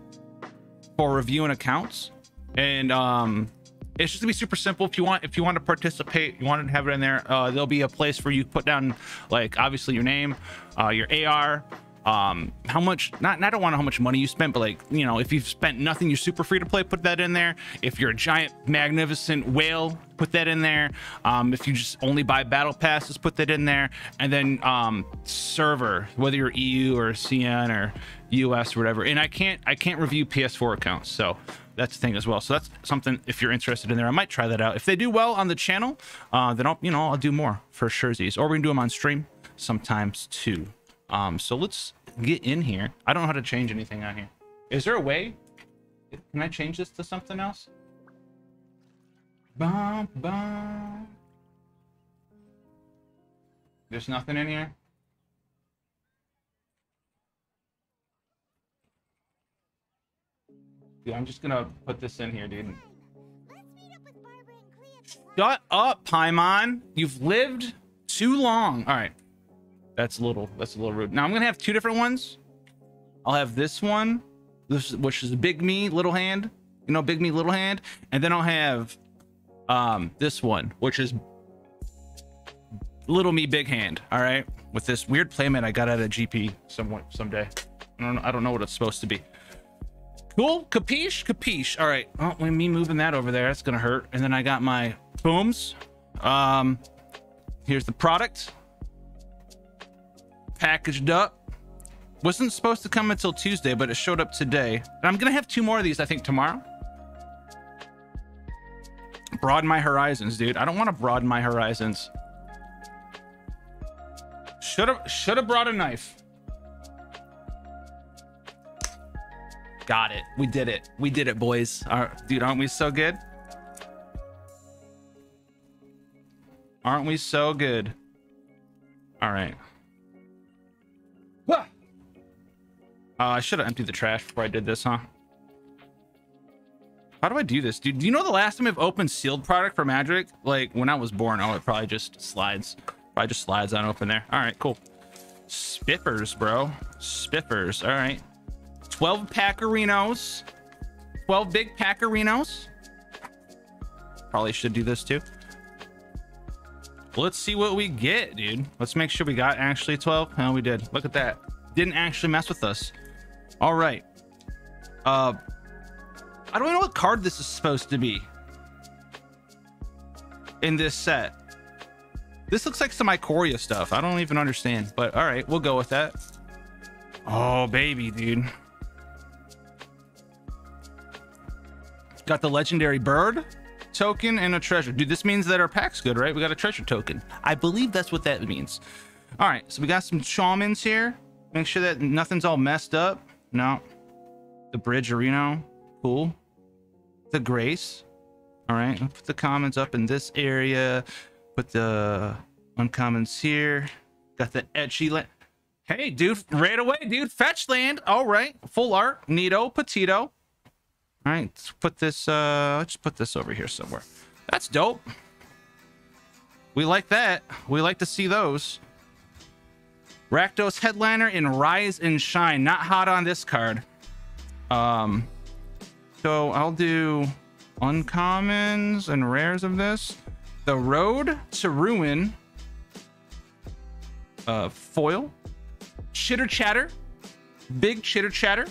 for reviewing accounts. And um it's just gonna be super simple. If you want, if you want to participate, you want to have it in there. Uh, there'll be a place where you put down, like, obviously your name, uh, your AR, um how much not i don't want to know how much money you spent but like you know if you've spent nothing you're super free to play put that in there. If you're a giant magnificent whale put that in there. Um if you just only buy battle passes put that in there. And then um server whether you're eu or cn or us or whatever. And i can't i can't review ps4 accounts so that's the thing as well. So that's something if you're interested in there i might try that out. If they do well on the channel uh then i'll you know i'll do more for sure or we can do them on stream sometimes too um, so let's get in here. I don't know how to change anything out here. Is there a way? Can I change this to something else? Bum, bum. There's nothing in here? Dude, I'm just gonna put this in here, dude. Shut up, Paimon. You've lived too long. All right. That's a little that's a little rude. Now I'm gonna have two different ones. I'll have this one, this which is big me, little hand, you know, big me, little hand, and then I'll have um this one, which is little me, big hand. All right, with this weird playmat I got at a GP some someday. I don't I don't know what it's supposed to be. Cool, capiche, capiche. All right, oh, me moving that over there, that's gonna hurt. And then I got my booms. Um, here's the product packaged up. Wasn't supposed to come until Tuesday, but it showed up today. And I'm gonna have two more of these, I think, tomorrow. Broaden my horizons, dude. I don't want to broaden my horizons. Should have should have brought a knife. Got it. We did it. We did it, boys. dude, aren't we so good? Aren't we so good? All right. Uh, I should have emptied the trash before I did this, huh? How do I do this? Dude, do you know the last time I've opened sealed product for Magic? Like, when I was born, oh, it probably just slides. Probably just slides on open there. All right, cool. Spiffers, bro. Spiffers. All right. 12 Packerinos. 12 big Packerinos. Probably should do this too. Let's see what we get, dude. Let's make sure we got actually 12. Oh, we did. Look at that. Didn't actually mess with us. All right. Uh, I don't know what card this is supposed to be in this set. This looks like some Ikoria stuff. I don't even understand, but all right, we'll go with that. Oh, baby, dude. Got the legendary bird token and a treasure. Dude, this means that our pack's good, right? We got a treasure token. I believe that's what that means. All right, so we got some shamans here. Make sure that nothing's all messed up. No. The bridge arena. Cool. The grace. All right. Put the commons up in this area. Put the uncommons here. Got the etchy land. Hey, dude, right away, dude. Fetch land. All right. Full art. Nito, Petito. All right. Let's put this, uh, let's put this over here somewhere. That's dope. We like that. We like to see those. Rakdos Headliner and Rise and Shine. Not hot on this card. Um, so I'll do uncommons and rares of this. The Road to Ruin. Uh, foil. Chitter Chatter. Big Chitter Chatter.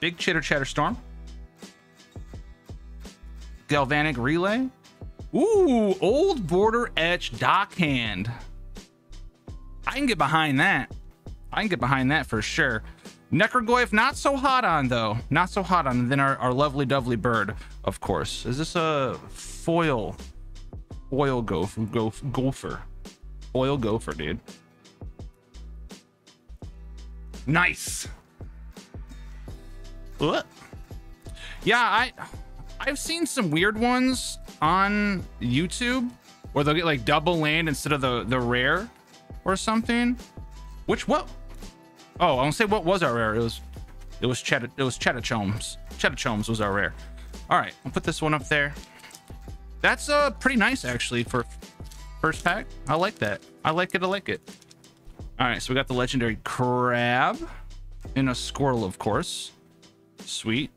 Big Chitter Chatter Storm. Galvanic Relay. Ooh, Old Border Etch Dockhand. I can get behind that. I can get behind that for sure. Necrogoyf, not so hot on though. Not so hot on. And then our, our lovely, dovely bird, of course. Is this a foil? Foil gopher, gopher, gopher. Foil gopher, dude. Nice. What? Yeah, I I've seen some weird ones on YouTube where they'll get like double land instead of the the rare or something. Which what? Oh, I to say what was our rare? It was it was Chetta it was Chetachomes. Chetachomes was our rare. All right, I'll put this one up there. That's uh pretty nice actually for first pack. I like that. I like it. I like it. All right, so we got the legendary crab and a squirrel, of course. Sweet.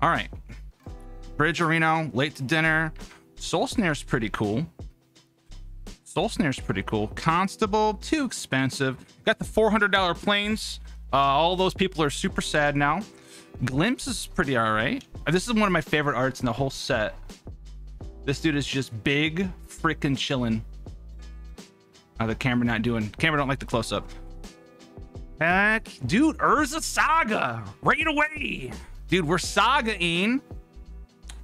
All right. Bridge Arena, late to dinner. Soul Snare's pretty cool. Soul Snare's pretty cool. Constable, too expensive. Got the $400 planes. Uh, all those people are super sad now. Glimpse is pretty all right. This is one of my favorite arts in the whole set. This dude is just big, freaking chilling. Uh, the camera not doing. Camera don't like the close up. Heck, dude, Urza Saga right away. Dude, we're sagaing.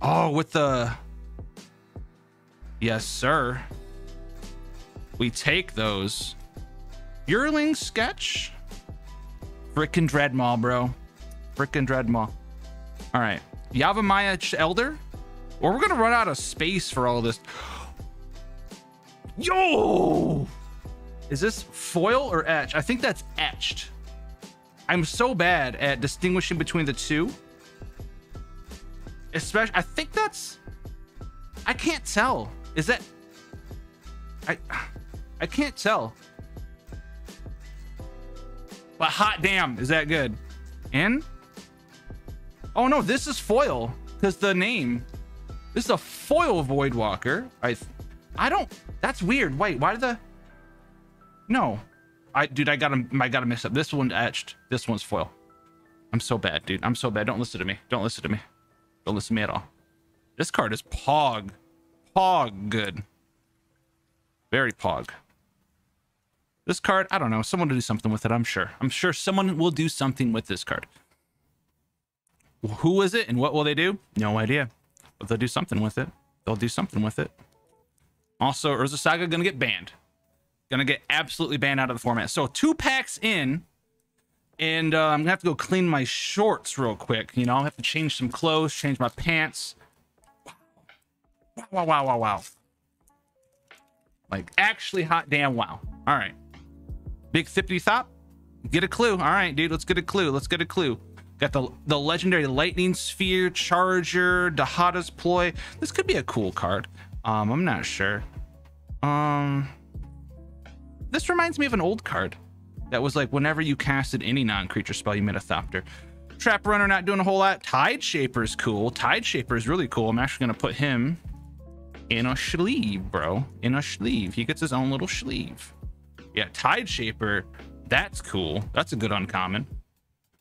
Oh, with the. Yes, sir. We take those. Yearling sketch. Frickin' Dreadmaw, bro. Frickin' Dreadmaw. All right. Yavimaya Elder. Or we're gonna run out of space for all this. Yo! Is this foil or etch? I think that's etched. I'm so bad at distinguishing between the two. Especially, I think that's. I can't tell. Is that? I, I can't tell. But hot damn, is that good? In? Oh no, this is foil because the name. This is a foil Voidwalker. I, I don't. That's weird. Wait, why did the? No, I dude, I gotta, I gotta mess up. This one's etched. This one's foil. I'm so bad, dude. I'm so bad. Don't listen to me. Don't listen to me. Don't listen to me at all. This card is pog, pog good. Very pog. This card, I don't know. Someone will do something with it. I'm sure. I'm sure someone will do something with this card. Who is it and what will they do? No idea. But they'll do something with it. They'll do something with it. Also, Urza Saga gonna get banned. Gonna get absolutely banned out of the format. So two packs in, and uh, I'm gonna have to go clean my shorts real quick. You know, I have to change some clothes, change my pants. Wow, wow, wow, wow, wow. Like actually hot damn wow. All right. Big thippity thop. Get a clue. All right, dude. Let's get a clue. Let's get a clue. Got the the legendary lightning sphere, charger, Dahada's ploy. This could be a cool card. Um, I'm not sure. Um, this reminds me of an old card that was like whenever you casted any non-creature spell, you made a Thopter. Trap Runner not doing a whole lot. Tide Shaper is cool. Tide Shaper is really cool. I'm actually gonna put him in a sleeve, bro. In a sleeve. He gets his own little sleeve. Yeah, Tide Shaper. That's cool. That's a good uncommon.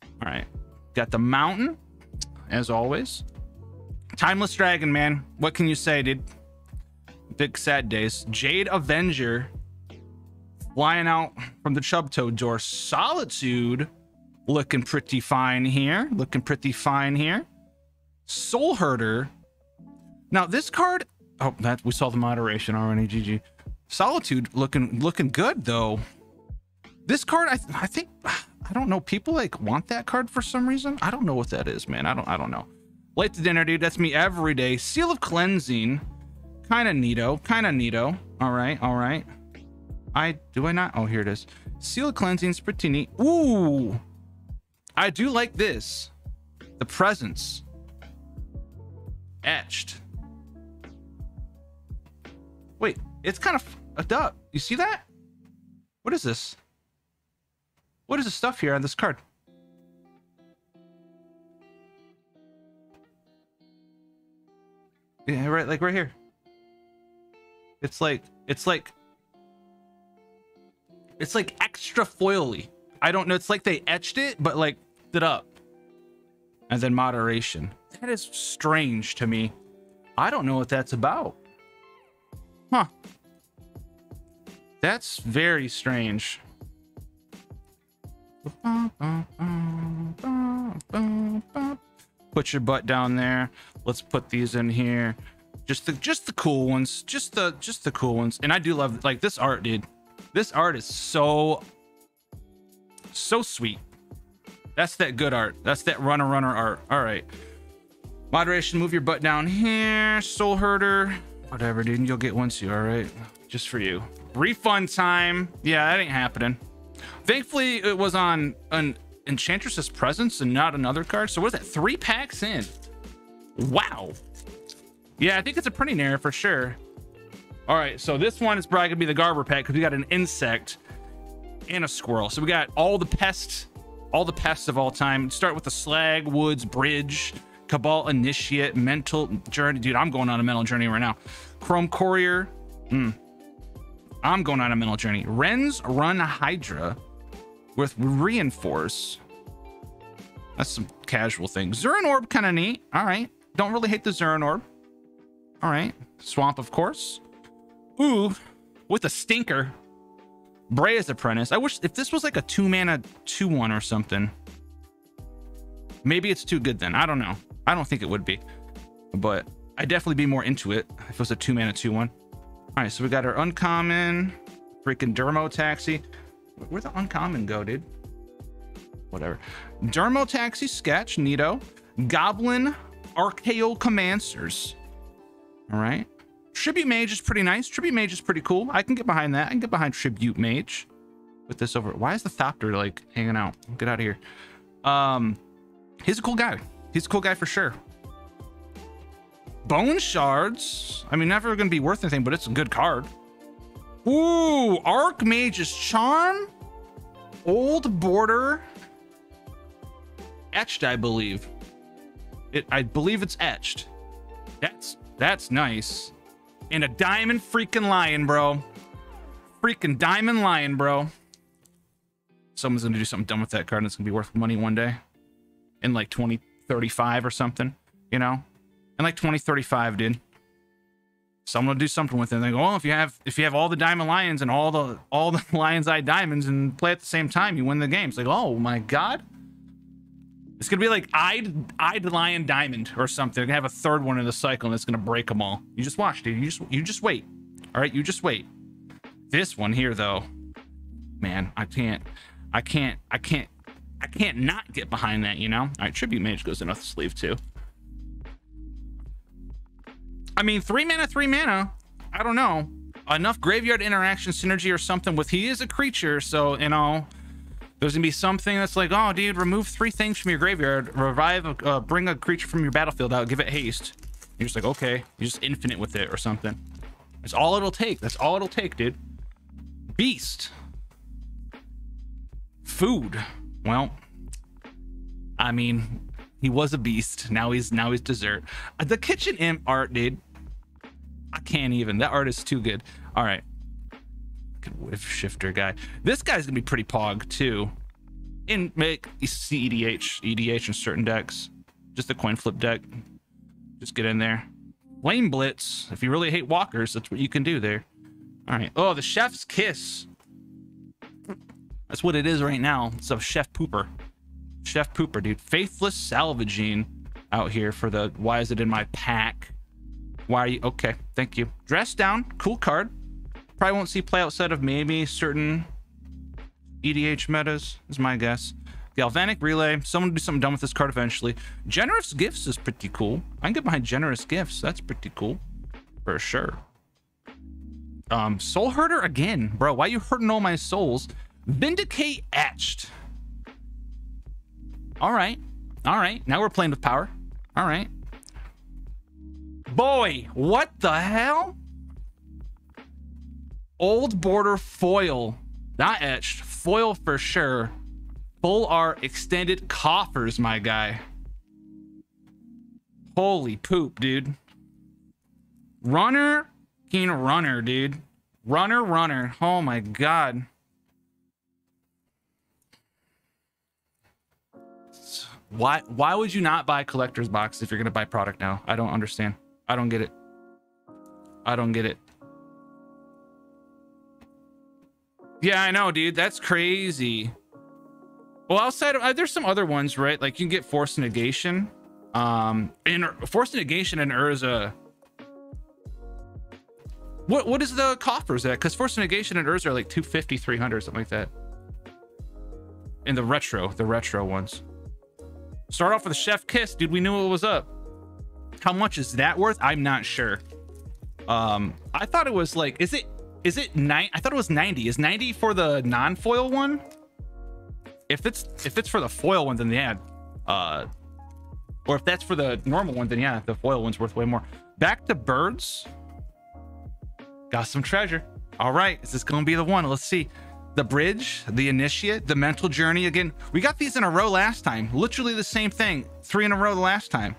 All right. Got the mountain, as always. Timeless Dragon, man. What can you say, dude? Big sad days. Jade Avenger flying out from the Chubtoad door. Solitude looking pretty fine here. Looking pretty fine here. Soul Herder. Now this card. Oh, that we saw the moderation already. GG. Solitude looking looking good though. This card, I I think I don't know. People like want that card for some reason. I don't know what that is, man. I don't I don't know. Late to dinner, dude. That's me every day. Seal of cleansing. Kind of neato. Kind of neato. All right. All right. I do I not? Oh, here it is. Seal of cleansing is pretty neat. Ooh. I do like this. The presence. Etched. Wait, it's kind of a duck. You see that? What is this? What is the stuff here on this card? Yeah, right, like right here. It's like, it's like, it's like extra foily. I don't know. It's like they etched it, but like it up. And then moderation. That is strange to me. I don't know what that's about. Huh. That's very strange. Put your butt down there. Let's put these in here. Just the just the cool ones. Just the just the cool ones. And I do love like this art, dude. This art is so So sweet. That's that good art. That's that runner runner art. All right. Moderation, move your butt down here. Soul Herder. Whatever, dude. You'll get one too, all right? Just for you. Refund time. Yeah, that ain't happening. Thankfully, it was on an Enchantress's Presence and not another card. So what is that? Three packs in. Wow. Yeah, I think it's a printing error for sure. All right, so this one is probably gonna be the Garber pack because we got an insect and a squirrel. So we got all the pests, all the pests of all time. Start with the Slag, Woods, Bridge, Cabal Initiate, Mental Journey. Dude, I'm going on a mental journey right now. Chrome Courier. Mm. I'm going on a mental journey. Ren's Run Hydra with Reinforce. That's some casual thing. Zuran Orb, kind of neat. All right. Don't really hate the Zuran Orb. All right. Swamp, of course. Ooh, with a stinker. Breya's Apprentice. I wish if this was like a two mana, two one or something. Maybe it's too good then. I don't know. I don't think it would be, but I'd definitely be more into it if it was a two mana, two one. All right, so we got our uncommon, freaking Dermotaxi. Where'd the uncommon go, dude? Whatever. Dermotaxi Sketch, Nito. Goblin Archaeocommancers. All right. Tribute Mage is pretty nice. Tribute Mage is pretty cool. I can get behind that. I can get behind Tribute Mage. Put this over. Why is the Thopter like hanging out? Get out of here. Um, he's a cool guy. He's a cool guy for sure. Bone Shards. I mean, never going to be worth anything, but it's a good card. Ooh, Archmage's Charm. Old Border. Etched, I believe. It, I believe it's etched. That's that's nice. And a diamond freaking lion, bro. Freaking diamond lion, bro. Someone's gonna do something dumb with that card and it's gonna be worth money one day. In like 2035 or something, you know? In like 2035, dude. Someone will do something with it. And they go, well, if you have if you have all the diamond lions and all the all the [LAUGHS] lion's eye diamonds and play at the same time, you win the game. It's like, oh my god. It's gonna be like eyed eyed lion diamond or something. They're gonna have a third one in the cycle and it's gonna break them all. You just watch, dude. You just you just wait. All right, you just wait. This one here though, man, I can't, I can't, I can't, I can't not get behind that. You know. All right, tribute mage goes in off the sleeve too. I mean, three mana, three mana. I don't know. Enough graveyard interaction synergy or something with he is a creature, so you know there's gonna be something that's like, oh, dude, remove three things from your graveyard, revive, uh, bring a creature from your battlefield out, give it haste. You're just like, okay, you're just infinite with it or something. That's all it'll take. That's all it'll take, dude. Beast. Food. Well, I mean, he was a beast. Now he's now he's dessert. Uh, the kitchen imp art, dude. I can't even. That art is too good. All right Good whiff shifter guy. This guy's gonna be pretty pog too. In make CEDH, EDH in certain decks. Just a coin flip deck. Just get in there. Flame Blitz. If you really hate walkers, that's what you can do there. All right. Oh, the chef's kiss. That's what it is right now. It's a chef pooper. Chef pooper, dude. Faithless salvaging out here for the why is it in my pack? Why are you okay? Thank you. Dress down. Cool card probably won't see play outside of maybe certain EDH metas, is my guess. Galvanic Relay. Someone do something dumb with this card eventually. Generous Gifts is pretty cool. I can get behind Generous Gifts. That's pretty cool. For sure. Um, Soul Herder again. Bro, why you hurting all my souls? Vindicate Etched. All right. All right. Now we're playing with power. All right. Boy, what the hell? Old border foil. Not etched. Foil for sure. Full art extended coffers, my guy. Holy poop, dude. Runner, king runner, dude. Runner, runner. Oh my god. Why why would you not buy collector's box if you're gonna buy product now? I don't understand. I don't get it. I don't get it. Yeah, I know, dude. That's crazy. Well, outside of uh, there's some other ones, right? Like you can get force negation. Um, and force negation and Urza. What what is the coffers at? Because force negation and Urza are like 250, 300, something like that. in the retro, the retro ones. Start off with a chef kiss, dude. We knew what was up. How much is that worth? I'm not sure. Um, I thought it was like, is it is it nine? I thought it was 90. Is 90 for the non-foil one? If it's if it's for the foil one, then yeah. Uh, or if that's for the normal one, then yeah, the foil one's worth way more. Back to birds. Got some treasure. All right, is this gonna be the one? Let's see. The bridge, the initiate, the mental journey. Again, we got these in a row last time. Literally the same thing. Three in a row the last time.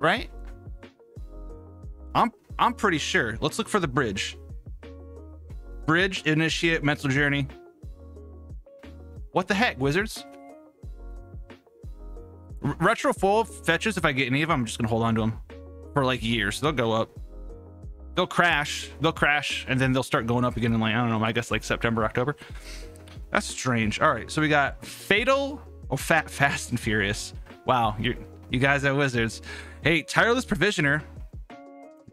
Right? I'm I'm pretty sure. Let's look for the bridge. Bridge, initiate, mental journey. What the heck, wizards? R retro full fetches, if I get any of them, I'm just gonna hold on to them for like years. They'll go up. They'll crash. They'll crash, and then they'll start going up again in like I don't know. I guess like September, October. That's strange. All right, so we got Fatal. or Fat, Fast and Furious. Wow, you you guys are wizards. Hey, Tireless Provisioner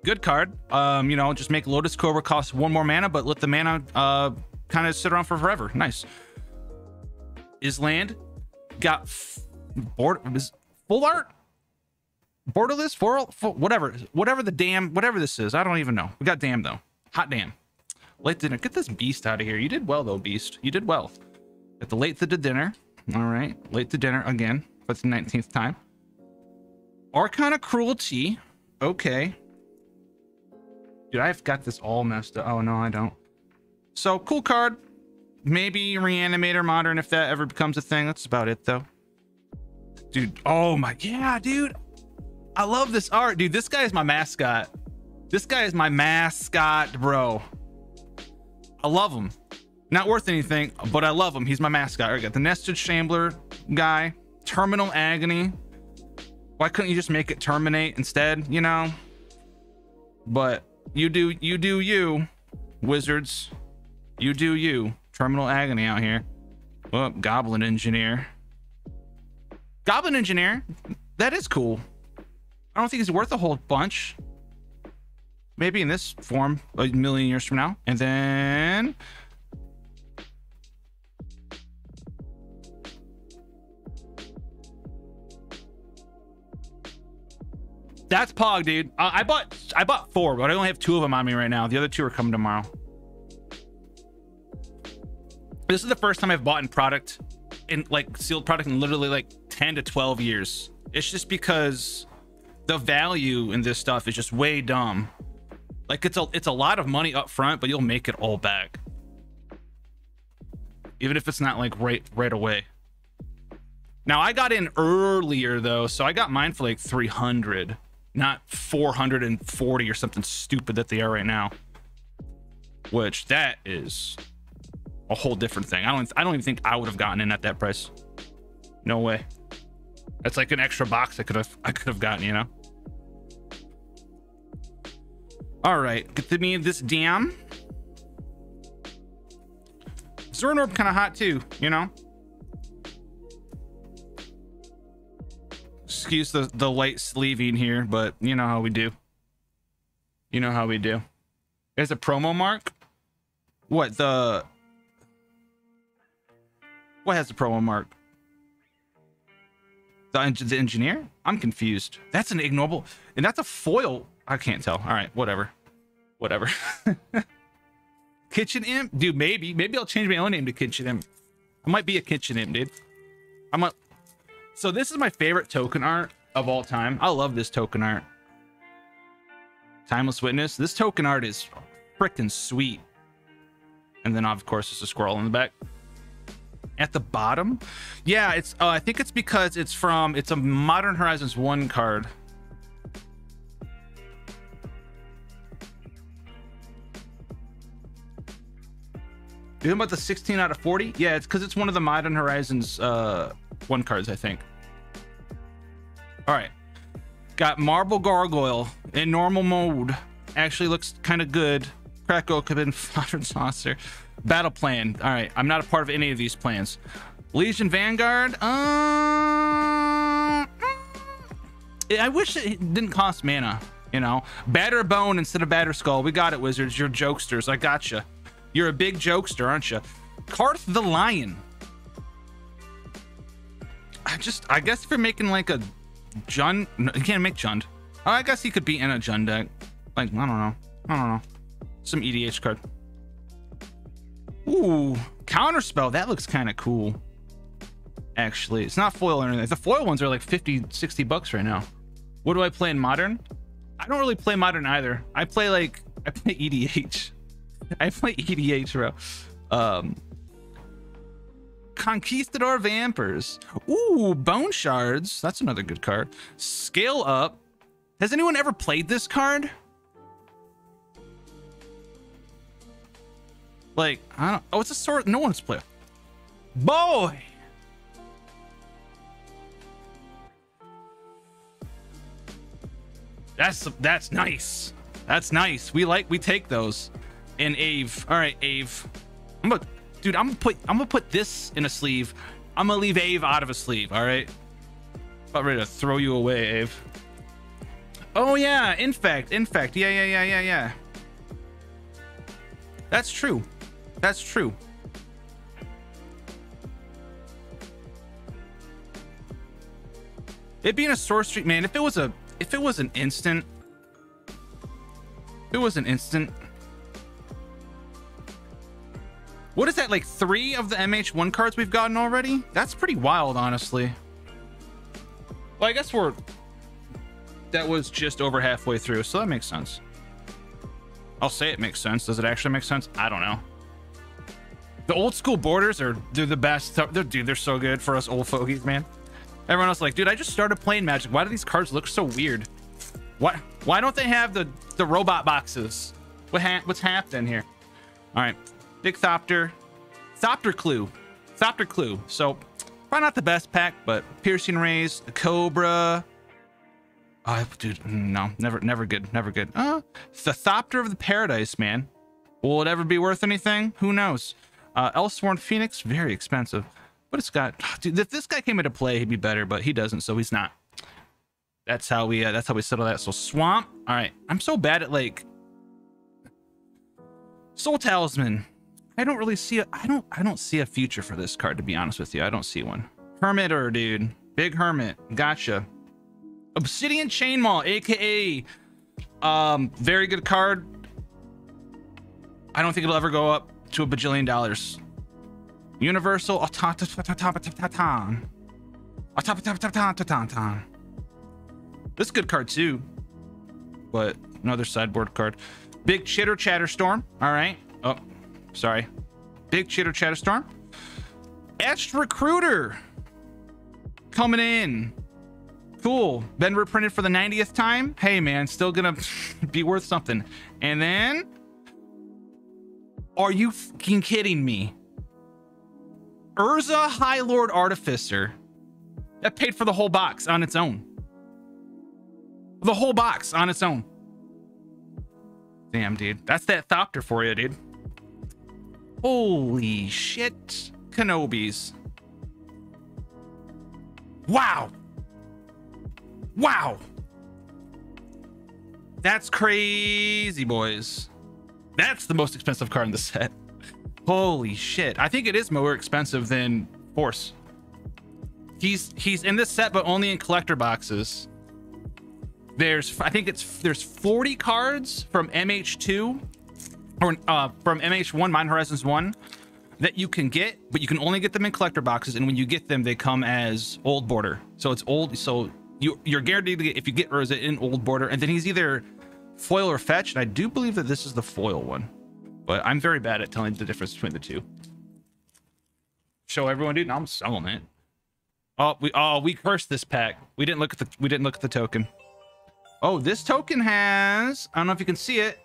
good card. Um, you know, just make Lotus Cobra cost one more mana, but let the mana uh kind of sit around for forever. Nice. Is land got board is full art borderless? For, for whatever whatever the damn whatever this is. I don't even know. We got damn though. Hot damn. Late dinner. Get this beast out of here. You did well though beast. You did well. At the late to the dinner. All right. Late to dinner again for the 19th time. Archon of Cruelty. Okay. Dude, I've got this all messed up. Oh, no, I don't. So, cool card. Maybe Reanimator Modern if that ever becomes a thing. That's about it, though. Dude, oh my... Yeah, dude. I love this art. Dude, this guy is my mascot. This guy is my mascot, bro. I love him. Not worth anything, but I love him. He's my mascot. I got the Nested Shambler guy. Terminal Agony. Why couldn't you just make it Terminate instead, you know? But you do you do you, wizards. You do you. Terminal agony out here. Oh, Goblin Engineer. Goblin Engineer. That is cool. I don't think he's worth a whole bunch. Maybe in this form a million years from now. And then That's Pog, dude. Uh, I bought I bought four, but I only have two of them on me right now. The other two are coming tomorrow. This is the first time I've bought in product in like sealed product in literally like 10 to 12 years. It's just because the value in this stuff is just way dumb. Like it's a it's a lot of money up front, but you'll make it all back. Even if it's not like right right away. Now I got in earlier though, so I got mine for like 300 not 440 or something stupid that they are right now. Which that is a whole different thing. I don't I don't even think I would have gotten in at that price. No way. That's like an extra box I could have I could have gotten, you know. All right, get me this dam. Zuran Orb kind of hot too, you know. excuse the the light sleeving here, but you know how we do. You know how we do. There's a promo mark. What the? What has the promo mark? The, engineer? I'm confused. That's an ignoble, and that's a foil. I can't tell. All right, whatever, whatever. [LAUGHS] kitchen imp, dude. Maybe, maybe I'll change my own name to kitchen imp. I might be a kitchen imp, dude. I'm a so this is my favorite token art of all time. I love this token art. Timeless Witness. This token art is freaking sweet. And then of course there's a squirrel in the back. At the bottom, yeah, it's. Uh, I think it's because it's from. It's a Modern Horizons one card. You about the 16 out of 40? Yeah, it's because it's one of the Modern Horizons uh, one cards, I think. All right. Got Marble Gargoyle in normal mode. Actually looks kind of good. Krakow could have been [LAUGHS] Modern Saucer. Battle plan. All right. I'm not a part of any of these plans. Legion Vanguard. Uh, I wish it didn't cost mana. You know, Batterbone instead of Batterskull. We got it, wizards. You're jokesters. I gotcha. You're a big jokester, aren't you? Carth the Lion. I just, I guess if you're making like a Jund, you can't make Jund. Oh, I guess he could be in a Jund deck. Like, I don't know. I don't know. Some EDH card. Ooh, Counterspell. That looks kind of cool. Actually, it's not foil or anything. The foil ones are like 50, 60 bucks right now. What do I play in Modern? I don't really play Modern either. I play like, I play EDH. [LAUGHS] I play EDH, bro. Um, Conquistador Vampers. Ooh, Bone Shards. That's another good card. Scale Up. Has anyone ever played this card? Like, I don't. Oh, it's a sword. No one's played. Boy. That's that's nice. That's nice. We like we take those. And Ave. All right, Ave. I'm gonna, dude. I'm gonna put I'm gonna put this in a sleeve. I'm gonna leave Ave out of a sleeve. All right. About ready to throw you away, Ave. Oh yeah, infect, infect. Yeah, yeah, yeah, yeah, yeah. That's true. That's true. It being a source street, man. If it was a, if it was an instant, it was an instant. What is that? Like three of the MH1 cards we've gotten already? That's pretty wild, honestly. Well, I guess we're. That was just over halfway through, so that makes sense. I'll say it makes sense. Does it actually make sense? I don't know. The old school borders are they're the best. They're, dude, they're so good for us old fogies, man. Everyone else like, dude, I just started playing Magic. Why do these cards look so weird? What? Why don't they have the the robot boxes? What ha what's happening here? All right, Big Thopter, Thopter Clue, Thopter Clue. So probably not the best pack, but Piercing Rays, the Cobra. Oh, dude, no, never, never good, never good. Uh, the Thopter of the Paradise, man. Will it ever be worth anything? Who knows? Uh, Elsworn Phoenix, very expensive. But it's got, [SIGHS] dude, if this guy came into play, he'd be better, but he doesn't, so he's not. That's how we, uh, that's how we settle that. So Swamp, all right. I'm so bad at like Soul Talisman. I don't really see, a, I don't, I don't see a future for this card, to be honest with you. I don't see one. Hermitor, dude. Big Hermit. Gotcha. Obsidian Charmaw, aka um, very good card. I don't think it'll ever go up to a bajillion dollars. Universal. This good card too. But another sideboard card. Big Chitter Chatterstorm. All right. Oh, sorry. Big Chitter Chatterstorm. Etched Recruiter. Coming in. Cool. Been reprinted for the 90th time. Hey, man, still gonna be worth something. And then are you fucking kidding me? Urza High Lord Artificer. That paid for the whole box on its own. The whole box on its own. Damn, dude. That's that Thopter for you, dude. Holy shit. Kenobis. Wow. Wow. That's crazy, boys. That's the most expensive card in the set. Holy shit. I think it is more expensive than Force. He's he's in this set, but only in collector boxes. There's I think it's there's 40 cards from MH2 or uh from MH1 Mine Horizons 1 that you can get, but you can only get them in collector boxes, and when you get them, they come as old border. So it's old, so you you're guaranteed to get if you get Urza in old border, and then he's either foil or fetch, and I do believe that this is the foil one. But I'm very bad at telling the difference between the two. Show everyone, dude. I'm selling it. Oh, we oh we cursed this pack. We didn't look at the we didn't look at the token. Oh, this token has I don't know if you can see it.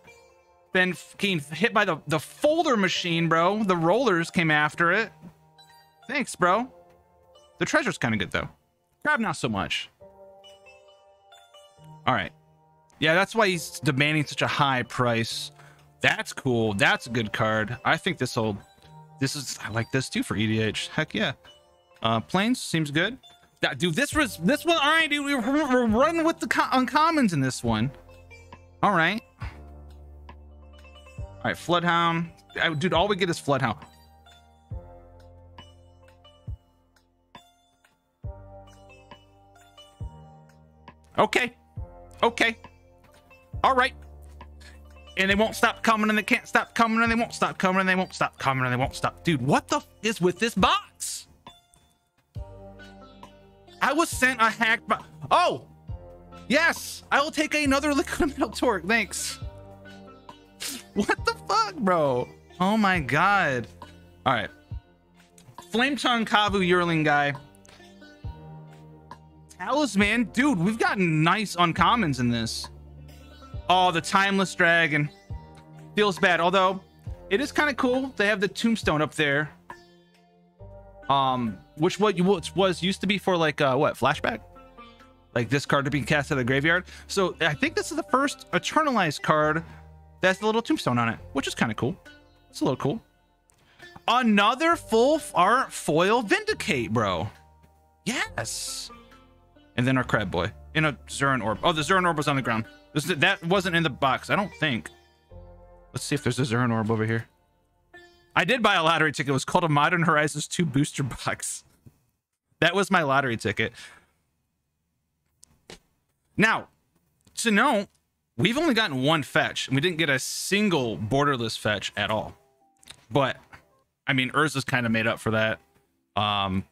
Been hit by the the folder machine, bro. The rollers came after it. Thanks, bro. The treasure's kind of good though. Crab not so much. All right. Yeah, that's why he's demanding such a high price. That's cool. That's a good card. I think this will. This is. I like this too for EDH. Heck yeah. Uh, planes seems good. That dude. This was this one. All right, dude. We're, we're running with the uncommons in this one. All right. All right, Floodhound. I, dude, all we get is Floodhound. Okay. Okay. All right. And they won't stop coming and they can't stop coming and they won't stop coming and they won't stop coming and they won't stop. Dude, what the f is with this box? I was sent a hack box. Oh, yes. I will take another [LAUGHS] liquid metal torque. Thanks. What the fuck, bro? Oh my god. All right. Flame Tongue Kavu Yearling guy. Talisman. Dude, we've gotten nice uncommons in this. Oh, the Timeless Dragon. Feels bad. Although, it is kind of cool. They have the tombstone up there. Um, which what which was used to be for like uh what flashback? Like this card to be cast out of the graveyard. So I think this is the first eternalized card that's the little tombstone on it, which is kind of cool. It's a little cool. Another full art foil Vindicate, bro. Yes. And then our crab boy in a Zuran orb. Oh, the Zuran orb was on the ground. That wasn't in the box, I don't think. Let's see if there's a Zuran orb over here. I did buy a lottery ticket. It was called a Modern Horizons 2 booster box. That was my lottery ticket. Now, to know, we've only gotten one fetch, and we didn't get a single borderless fetch at all. But I mean, Urza's kind of made up for that. Um,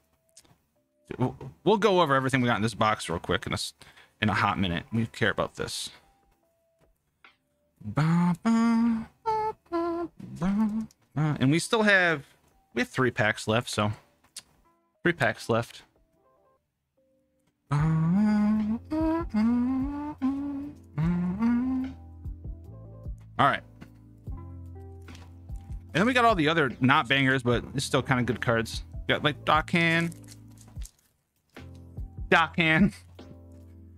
we'll go over everything we got in this box real quick in a in a hot minute. We care about this. And we still have we have three packs left, so three packs left. All right. And then we got all the other not bangers, but it's still kind of good cards. Got like Dockhand. Dockhand.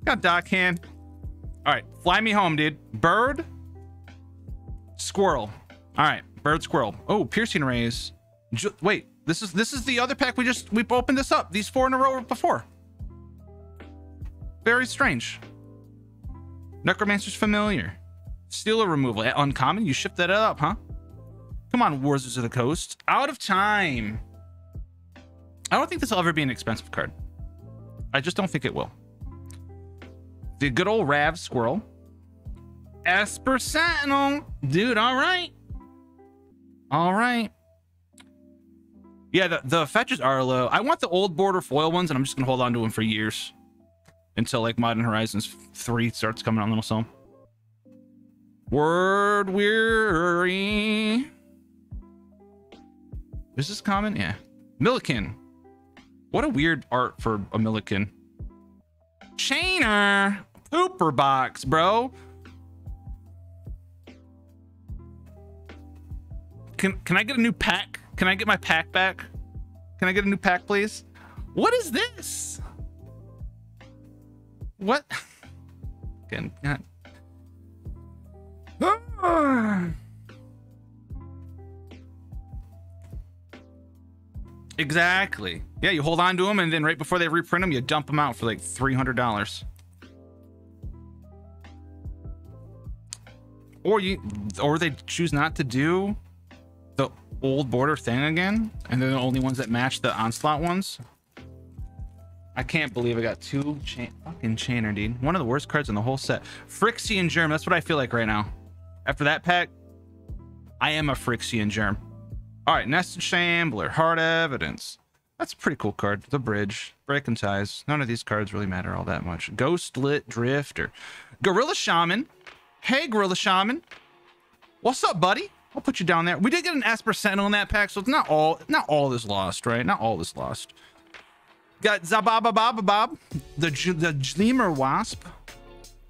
Got Dockhand. All right, fly me home, dude. Bird. Squirrel. All right, bird, squirrel. Oh, piercing rays. Ju wait, this is this is the other pack we just we opened this up. These four in a row before. Very strange. Necromancer's familiar. Stealer removal. Eh, uncommon. You shift that up, huh? Come on, Wizards of the Coast. Out of time. I don't think this will ever be an expensive card. I just don't think it will. The good old Rav Squirrel. Esper Sentinel. Dude, all right. All right. Yeah, the, the fetches are low. I want the old border foil ones, and I'm just going to hold on to them for years. Until, like, Modern Horizons 3 starts coming on Little Song. Word weary. Is this common? Yeah. Millikin. What a weird art for a Millikin. Chainer. Pooper box, bro. Can can I get a new pack? Can I get my pack back? Can I get a new pack, please? What is this? What? [LAUGHS] Again, God. [SIGHS] Exactly. Yeah, you hold on to them, and then right before they reprint them, you dump them out for like three hundred dollars. Or you, or they choose not to do old border thing again, and they're the only ones that match the onslaught ones. I can't believe I got two chain, fucking chainer, dude. One of the worst cards in the whole set. Phyrexian Germ. That's what I feel like right now. After that pack, I am a Phyrexian Germ. All right, Nested Shambler, Hard Evidence. That's a pretty cool card. The Bridge, Breaking Ties. None of these cards really matter all that much. Ghost Lit Drifter. Gorilla Shaman. Hey, Gorilla Shaman. What's up, buddy? I'll put you down there. We did get an Esper Sentinel in that pack, so it's not all not all is lost, right? Not all is lost. Got Zababababab, the the Gleamer Wasp.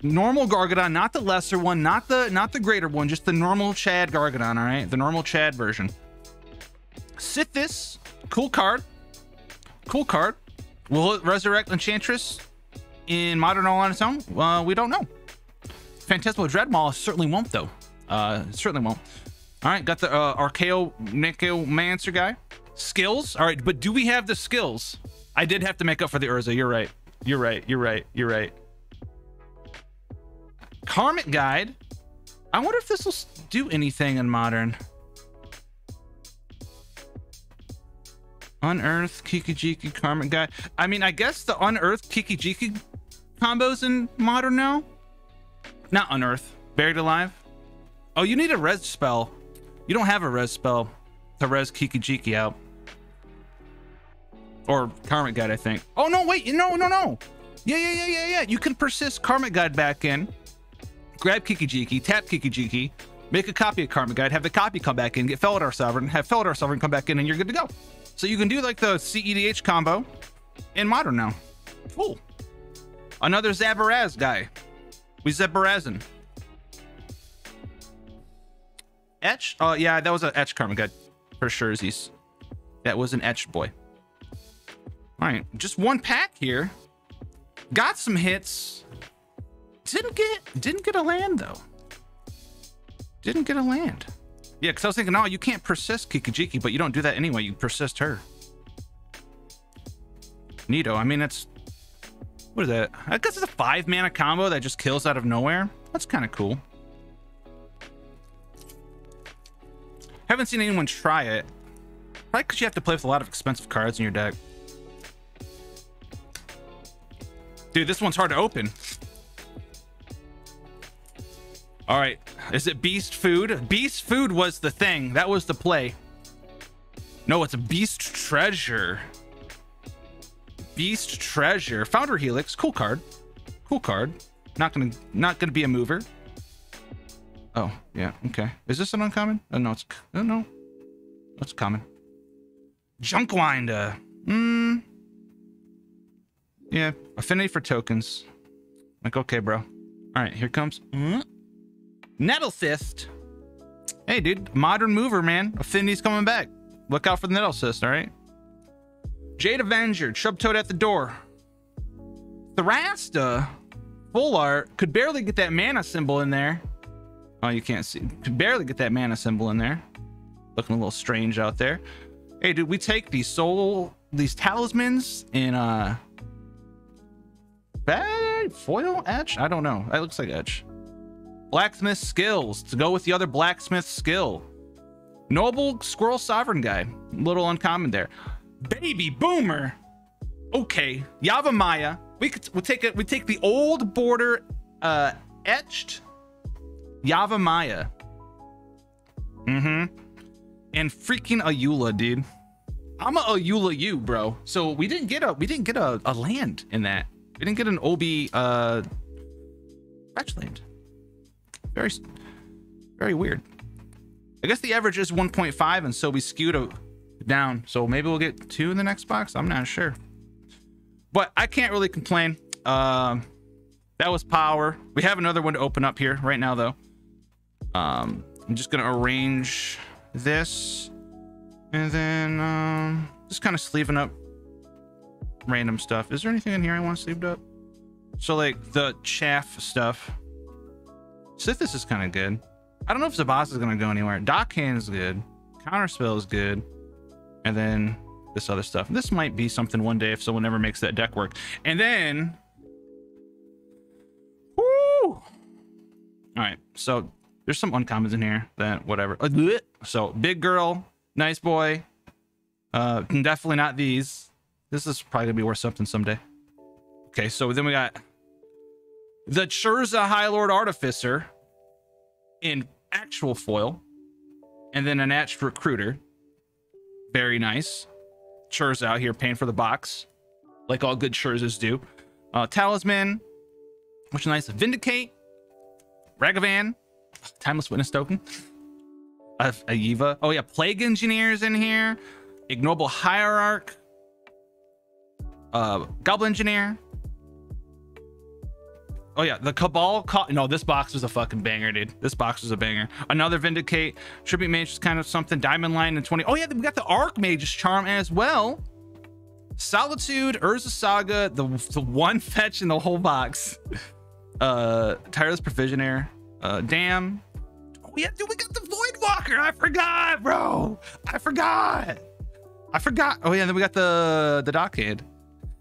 Normal Gargadon, not the lesser one, not the not the greater one, just the normal Chad Gargadon, all right? The normal Chad version. Sythis, cool card. Cool card. Will it resurrect Enchantress in Modern all on its own? Well, we don't know. Phantasmal Dreadmaw certainly won't, though. Uh, certainly won't. All right, got the uh, Archaeo Necromancer guy. Skills. All right, but do we have the skills? I did have to make up for the Urza. You're right. You're right. You're right. You're right. Karmic Guide. I wonder if this will do anything in Modern. Unearth, Kiki-Jiki Karmic Guide. I mean, I guess the Unearth, Kiki-Jiki combos in modern now. Not unearth. Buried alive. Oh, you need a res spell. You don't have a res spell to res Kiki Jiki out. Or Karmic Guide, I think. Oh no, wait, no, no, no. Yeah, yeah, yeah, yeah, yeah. You can persist Karmic Guide back in. Grab Kiki Jiki, tap Kiki Jiki, make a copy of Karmic Guide, have the copy come back in, get Felidar Sovereign, have Felidar Sovereign come back in, and you're good to go. So you can do like the CEDH combo in modern now. Cool. Another Zabaraz guy. We Zabarazin. Etch? Oh, yeah, that was an Etch Karma Guide for sure. That was an Etch boy. All right, just one pack here. Got some hits. Didn't get didn't get a land though. Didn't get a land. Yeah, because I was thinking, oh, you can't persist Kikijiki, but you don't do that anyway. You persist her. Neato. I mean, that's what is that? I guess it's a five mana combo that just kills out of nowhere. That's kind of cool. Haven't seen anyone try it. Probably because you have to play with a lot of expensive cards in your deck. Dude, this one's hard to open. All right. Is it beast food? Beast food was the thing. That was the play. No, it's a beast treasure. Beast treasure. Foundry Helix. Cool card. Cool card. Not gonna not gonna be a mover. Oh, yeah, okay. Is this an uncommon? Oh no, it's oh no. That's common. Junkwinder. Hmm. Yeah, affinity for tokens. Like, okay, bro. All right, here comes mm. Nettle Cyst. Hey, dude, modern mover, man. Affinity's coming back. Look out for the Nettle Cyst, all right? Jade Avenger, Shubtoad at the door. Thrasta, full art, could barely get that mana symbol in there. Oh, you can't see. Could barely get that mana symbol in there. Looking a little strange out there. Hey, dude, we take these soul, these talismans in uh bad foil etch? I don't know. That looks like etch. Blacksmith skills to go with the other blacksmith skill. Noble Squirrel Sovereign guy. Little uncommon there. Baby Boomer. Okay. Yavimaya. We could we take it. We take the old border uh etched Yavimaya. Mm-hmm. And freaking Ayula, dude. I'm a Ayula you, bro. So we didn't get a we didn't get a, a land in that. We didn't get an Obi uh fetch land. Very very weird. I guess the average is 1.5, and so we skewed a, down. So maybe we'll get two in the next box. I'm not sure. But I can't really complain. Um, that was power. We have another one to open up here right now, though. Um, I'm just gonna arrange this, and then um, just kind of sleeving up random stuff. Is there anything in here I want sleeved up? So like the chaff stuff. Sythis is kind of good. I don't know if Zabas is gonna go anywhere. Dockhand is good. Counterspell is good. And then this other stuff. This might be something one day if someone ever makes that deck work. And then Woo! All right, so there's some uncommons in here that whatever. So big girl, nice boy. Uh, definitely not these. This is probably gonna be worth something someday. Okay, so then we got the Churza High Lord Artificer in actual foil, and then an Atch Recruiter. Very nice. Churz out here paying for the box, like all good Churzes do. Uh, Talisman, which is nice. Vindicate, Ragavan, Timeless Witness Token, uh, Ayiva. Oh yeah, Plague Engineers in here, Ignoble Hierarch, uh, Goblin Engineer. Oh yeah, the Cabal. no, this box was a fucking banger, dude. This box was a banger. Another Vindicate, Tribute Mage is kind of something. Diamond Line and 20. Oh yeah, we got the Arc Archmage's Charm as well. Solitude, Urza Saga, the, the one fetch in the whole box. [LAUGHS] Uh, Tireless Provisionaire, uh, Damn. Oh yeah, dude, we got the Void Walker. I forgot, bro. I forgot. I forgot. Oh yeah, then we got the the Dockhand.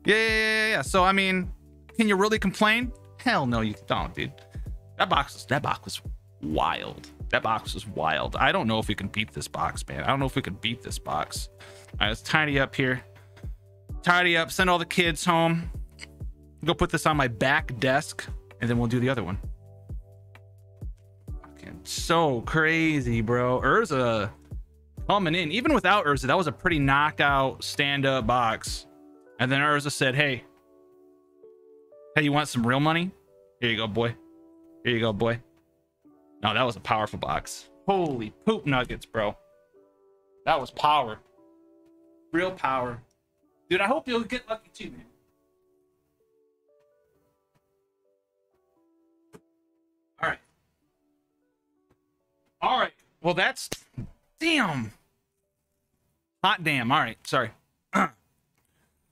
Yeah, yeah, yeah, yeah. So I mean, can you really complain? Hell no, you don't, dude. That box was that box was wild. That box was wild. I don't know if we can beat this box, man. I don't know if we can beat this box. All right, let's tidy up here. Tidy up, send all the kids home. Go put this on my back desk, and then we'll do the other one. So crazy, bro. Urza coming in. Even without Urza, that was a pretty knockout stand-up box. And then Urza said, hey, hey, you want some real money? Here you go, boy. Here you go, boy. No, that was a powerful box. Holy poop nuggets, bro. That was power. Real power. Dude, I hope you'll get lucky too, man. All right. Well, that's damn. Hot damn. All right. Sorry. [CLEARS THROAT]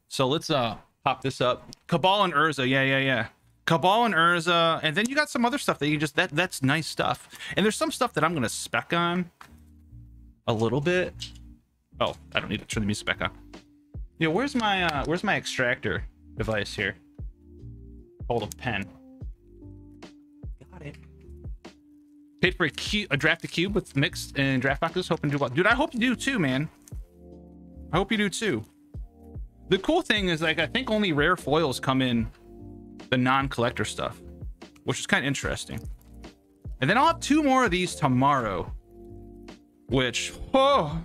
so let's uh pop this up. Cabal and Urza. Yeah, yeah, yeah. Cabal and Urza, and then you got some other stuff that you just that that's nice stuff. And there's some stuff that I'm gonna spec on a little bit. Oh, I don't need to turn the music back on. Yeah, where's my uh where's my extractor device here? Hold a pen. Paid for a, cube, a drafted cube with mixed and draft boxes. Hoping to do well. Dude, I hope you do too, man. I hope you do too. The cool thing is like I think only rare foils come in the non-collector stuff, which is kind of interesting. And then I'll have two more of these tomorrow, which, oh,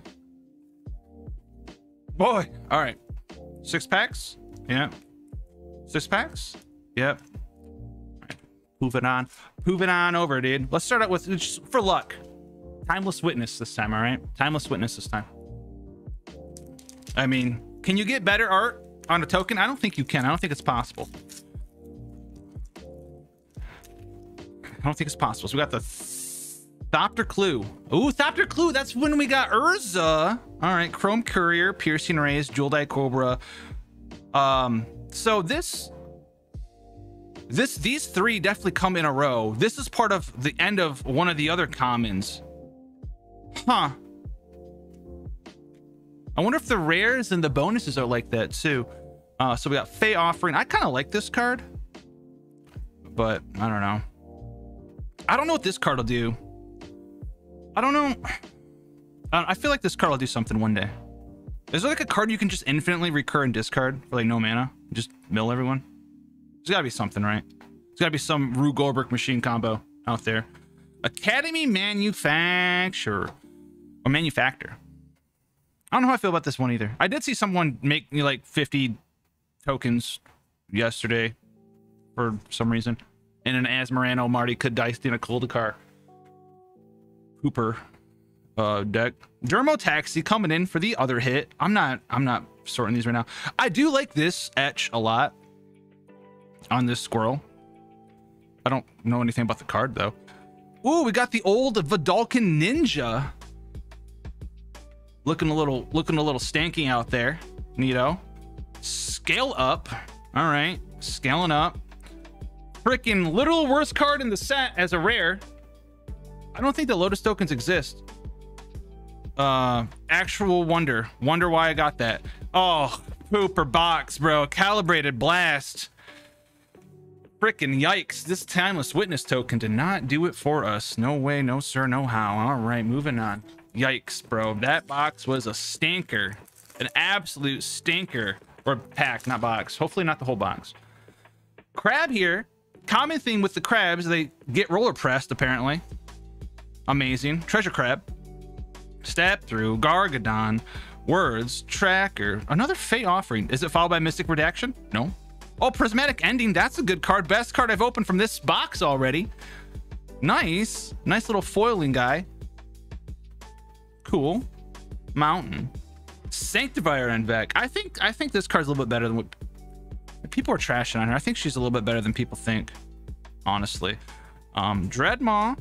boy. All right. Six packs. Yeah. Six packs. Yep. Moving on. Moving on over, dude. Let's start out with, just for luck, Timeless Witness this time, all right? Timeless Witness this time. I mean, can you get better art on a token? I don't think you can. I don't think it's possible. I don't think it's possible. So we got the Thopter Clue. Ooh, Thopter Clue. That's when we got Urza. All right, Chrome Courier, Piercing Rays, Jewel Eye Cobra. Um, so this, this, these three definitely come in a row. This is part of the end of one of the other commons. Huh. I wonder if the rares and the bonuses are like that too. Uh, so we got Fae Offering. I kind of like this card, but I don't know. I don't know what this card will do. I don't know. I feel like this card will do something one day. Is there like a card you can just infinitely recur and discard for like no mana? Just mill everyone? There's gotta be something, right? There's gotta be some Rube Goldberg machine combo out there. Academy Manufacturer. Or manufacturer. I don't know how I feel about this one either. I did see someone make me like 50 tokens yesterday for some reason in an Asmarano Marty could Kadiced in a Kuldakar Hooper uh, deck. Dermotaxi coming in for the other hit. I'm not I'm not sorting these right now. I do like this etch a lot on this squirrel. I don't know anything about the card though. Ooh, we got the old Vedalken Ninja. Looking a little looking a little stanky out there. Neato. Scale up. All right. Scaling up freaking literal worst card in the set as a rare. I don't think the Lotus tokens exist. Uh, actual wonder. Wonder why I got that. Oh, pooper box, bro. Calibrated blast. Freaking yikes. This timeless witness token did not do it for us. No way, no sir, no how. All right, moving on. Yikes, bro. That box was a stinker. An absolute stinker. Or pack, not box. Hopefully not the whole box. Crab here Common thing with the crabs, they get roller pressed, apparently. Amazing. Treasure crab. Step through. Gargadon. Words. Tracker. Another Fate offering. Is it followed by Mystic Redaction? No. Oh, Prismatic Ending. That's a good card. Best card I've opened from this box already. Nice. Nice little foiling guy. Cool. Mountain. Sanctifier en-Vec. I think I think this card's a little bit better than what people are trashing on her. I think she's a little bit better than people think, honestly. Um, Dreadmaw.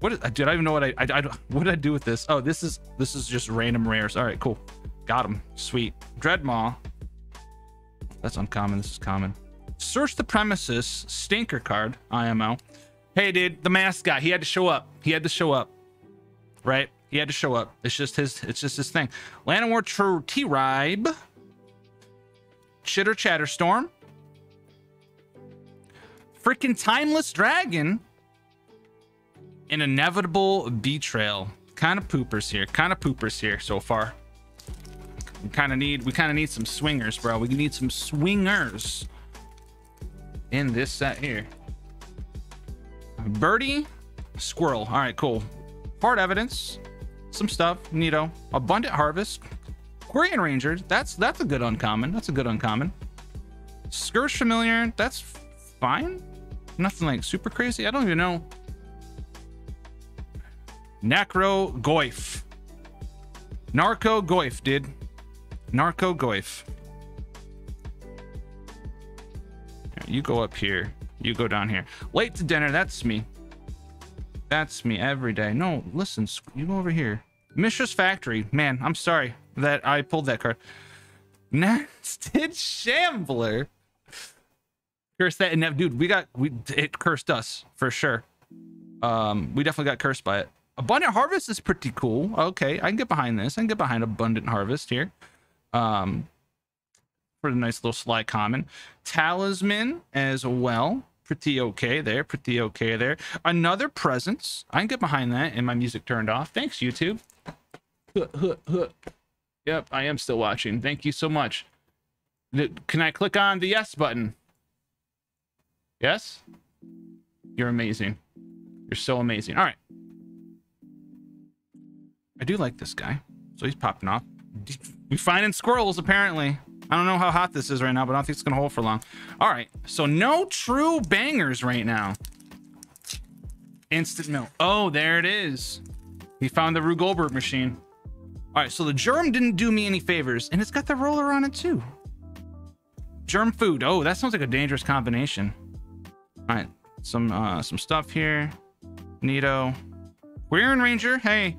What is, did I even know what I, I, I what did I do with this? Oh, this is this is just random rares. All right, cool. Got him. Sweet. Dreadmaw. That's uncommon. This is common. Search the premises. Stinker card. IMO. Hey, dude, the mask guy. He had to show up. He had to show up. Right? He had to show up. It's just his. It's just his thing. Llanowar Tribe. Chitter Chatter Storm. Freaking Timeless Dragon. An Inevitable Betrayal. Kind of poopers here. Kind of poopers here so far. We kind of need we kind of need some swingers, bro. We need some swingers in this set here. Birdie, squirrel. All right, cool. Hard evidence, some stuff. Neato. Abundant harvest. Quirion Ranger. That's that's a good uncommon. That's a good uncommon. Scourge familiar. That's fine. Nothing like super crazy. I don't even know. Necro Goyf. Narco Goyf, dude. Narco Goyf. You go up here. You go down here. Late to dinner. That's me. That's me every day. No, listen. You go over here. Mishra's Factory. Man, I'm sorry that I pulled that card. [LAUGHS] Nested Shambler. Curse that and dude, we got we it cursed us for sure. Um, we definitely got cursed by it. Abundant Harvest is pretty cool. Okay, I can get behind this. I can get behind Abundant Harvest here. Um, for a nice little sly common. Talisman as well. Pretty okay there. Pretty okay there. Another presence. I can get behind that and my music turned off. Thanks, YouTube. Yep, I am still watching. Thank you so much. Can I click on the yes button? Yes? You're amazing. You're so amazing. All right. I do like this guy. So he's popping off. We finding squirrels, apparently. I don't know how hot this is right now, but I don't think it's to hold for long. All right. So no true bangers right now. Instant milk. Oh, there it is. We found the Rube Goldberg machine. All right. So the germ didn't do me any favors, and it's got the roller on it too. Germ food. Oh, that sounds like a dangerous combination. All right. Some uh, some stuff here. Neato. in Ranger. Hey,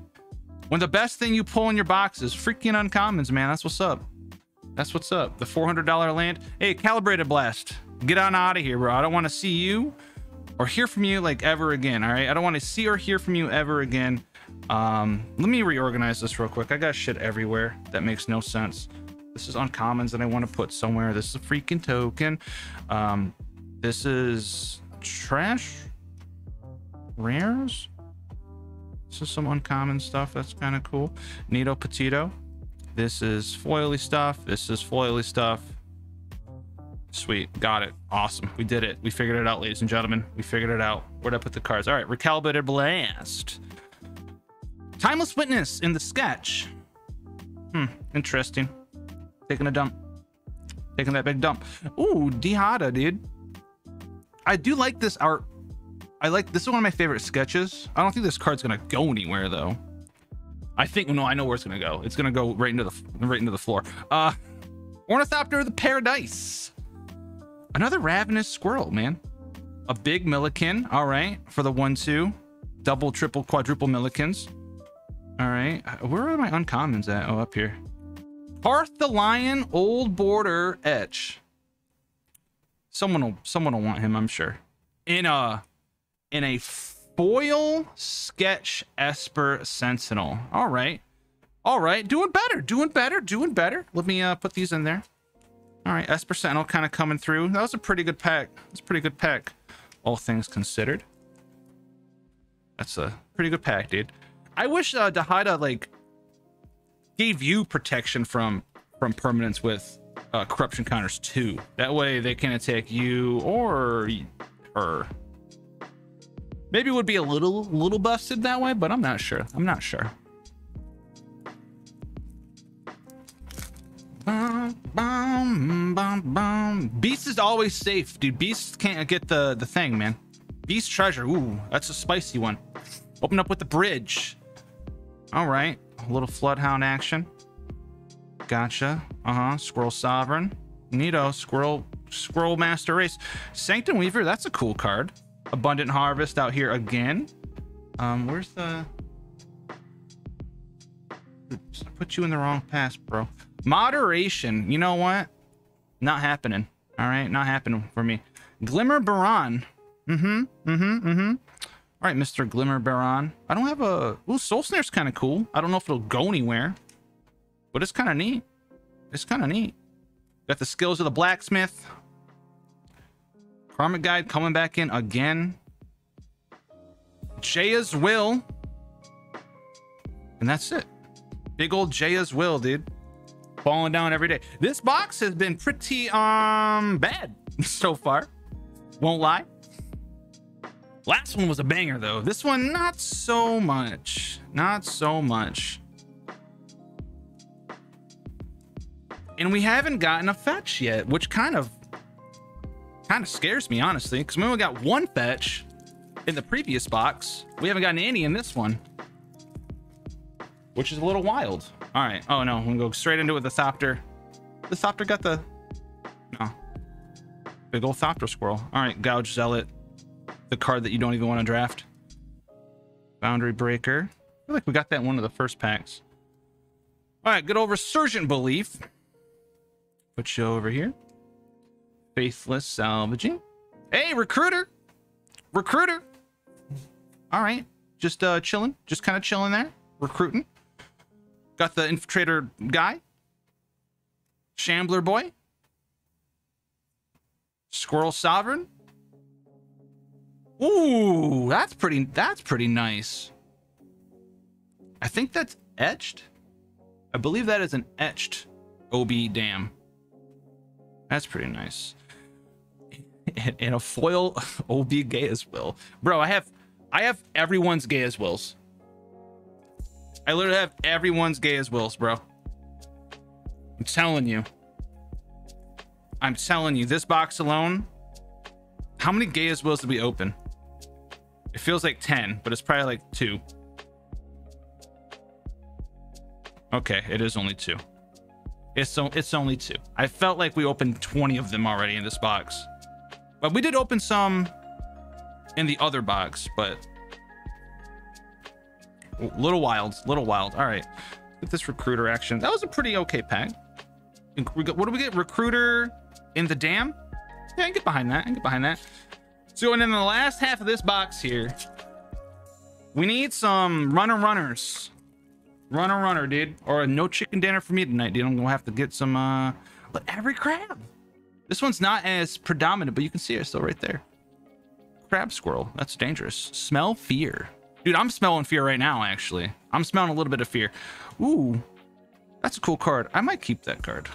when the best thing you pull in your box is freaking uncommons, man. That's what's up. That's what's up. The $400 land. Hey, Calibrated Blast. Get on out of here, bro. I don't want to see you or hear from you like ever again. All right. I don't want to see or hear from you ever again. Um, let me reorganize this real quick. I got shit everywhere. That makes no sense. This is uncommons that I want to put somewhere. This is a freaking token. Um, this is trash rares. Is some uncommon stuff. That's kind of cool. Nito Petito. This is foily stuff. This is foily stuff. Sweet. Got it. Awesome. We did it. We figured it out, ladies and gentlemen. We figured it out. Where'd I put the cards? All right. Recalibrated Blast. Timeless Witness in the sketch. Hmm. Interesting. Taking a dump. Taking that big dump. Ooh, Dihada, dude. I do like this art. I like this is one of my favorite sketches. I don't think this card's gonna go anywhere though. I think no, I know where it's gonna go. It's gonna go right into the right into the floor. Uh Ornithopter of the Paradise. Another ravenous squirrel, man. A big Millikin. All right. For the one, two. Double, triple, quadruple Millikins. All right. Where are my uncommons at? Oh, up here. Hearth the Lion, Old Border Etch. Someone will someone will want him, I'm sure. In a in a foil sketch Esper Sentinel. All right. All right. Doing better. Doing better. Doing better. Let me uh, put these in there. All right. Esper Sentinel kind of coming through. That was a pretty good pack. That's a pretty good pack. All things considered. That's a pretty good pack, dude. I wish uh, Dihada, like, gave you protection from from permanence with uh, corruption counters too. That way they can attack you or her. Maybe would be a little little busted that way, but I'm not sure. I'm not sure. Beast is always safe, dude. Beast can't get the the thing, man. Beast treasure. Ooh, that's a spicy one. Open up with the bridge. All right, a little floodhound action. Gotcha. Uh-huh. Squirrel Sovereign. Neato. Squirrel Squirrel Master Race. Sanctum Weaver, that's a cool card. Abundant Harvest out here again. Um, where's the... Oops, I put you in the wrong pass, bro. Moderation. You know what? Not happening. All right, not happening for me. Glimmer Bairn. Mm-hmm, mm-hmm, mm-hmm. All right, Mr. Glimmer Bairn. I don't have a... Ooh, Soul Snare's kind of cool. I don't know if it'll go anywhere. But it's kind of neat. It's kind of neat. Got the skills of the blacksmith. Karmic Guide coming back in again. Gaea's Will. And that's it. Big old Gaea's Will, dude. falling down every day. This box has been pretty um bad [LAUGHS] so far. Won't lie. Last one was a banger though. This one not so much. Not so much. And we haven't gotten a fetch yet, which kind of kind of scares me honestly, because we only got one fetch in the previous box. We haven't gotten any in this one, which is a little wild. All right. Oh no, I'm gonna go straight into it with the Thopter. The Thopter got the no big old Thopter squirrel. All right, Gouge Zealot, the card that you don't even want to draft. Boundary Breaker. I feel like we got that one of the first packs. All right, good old Resurgent Belief. Put you over here. Faithless Salvaging. Hey, Recruiter. Recruiter. All right. Just uh chilling. Just kind of chilling there. Recruiting. Got the infiltrator guy. Shambler boy. Squirrel Sovereign. Ooh, that's pretty that's pretty nice. I think that's etched. I believe that is an etched OB dam. That's pretty nice. And a foil OB Gaea's [LAUGHS] Will. Bro, I have I have everyone's gay as Wills. I literally have everyone's gay as Wills, bro. I'm telling you. I'm telling you, this box alone. How many gay as Wills did we open? It feels like 10, but it's probably like two. Okay, it is only two. It's so it's only two. I felt like we opened 20 of them already in this box. But we did open some in the other box, but little wild, little wild. All right, get this recruiter action. That was a pretty okay pack. What do we get? Recruiter in the dam? Yeah, I can get behind that. I can get behind that. So, and in the last half of this box here, we need some runner runners. Runner runner, dude. Or no chicken dinner for me tonight, dude. I'm gonna have to get some uh but every crab. This one's not as predominant, but you can see it still right there. Crab squirrel. That's dangerous. Smell fear. Dude, I'm smelling fear right now, actually. I'm smelling a little bit of fear. Ooh. That's a cool card. I might keep that card.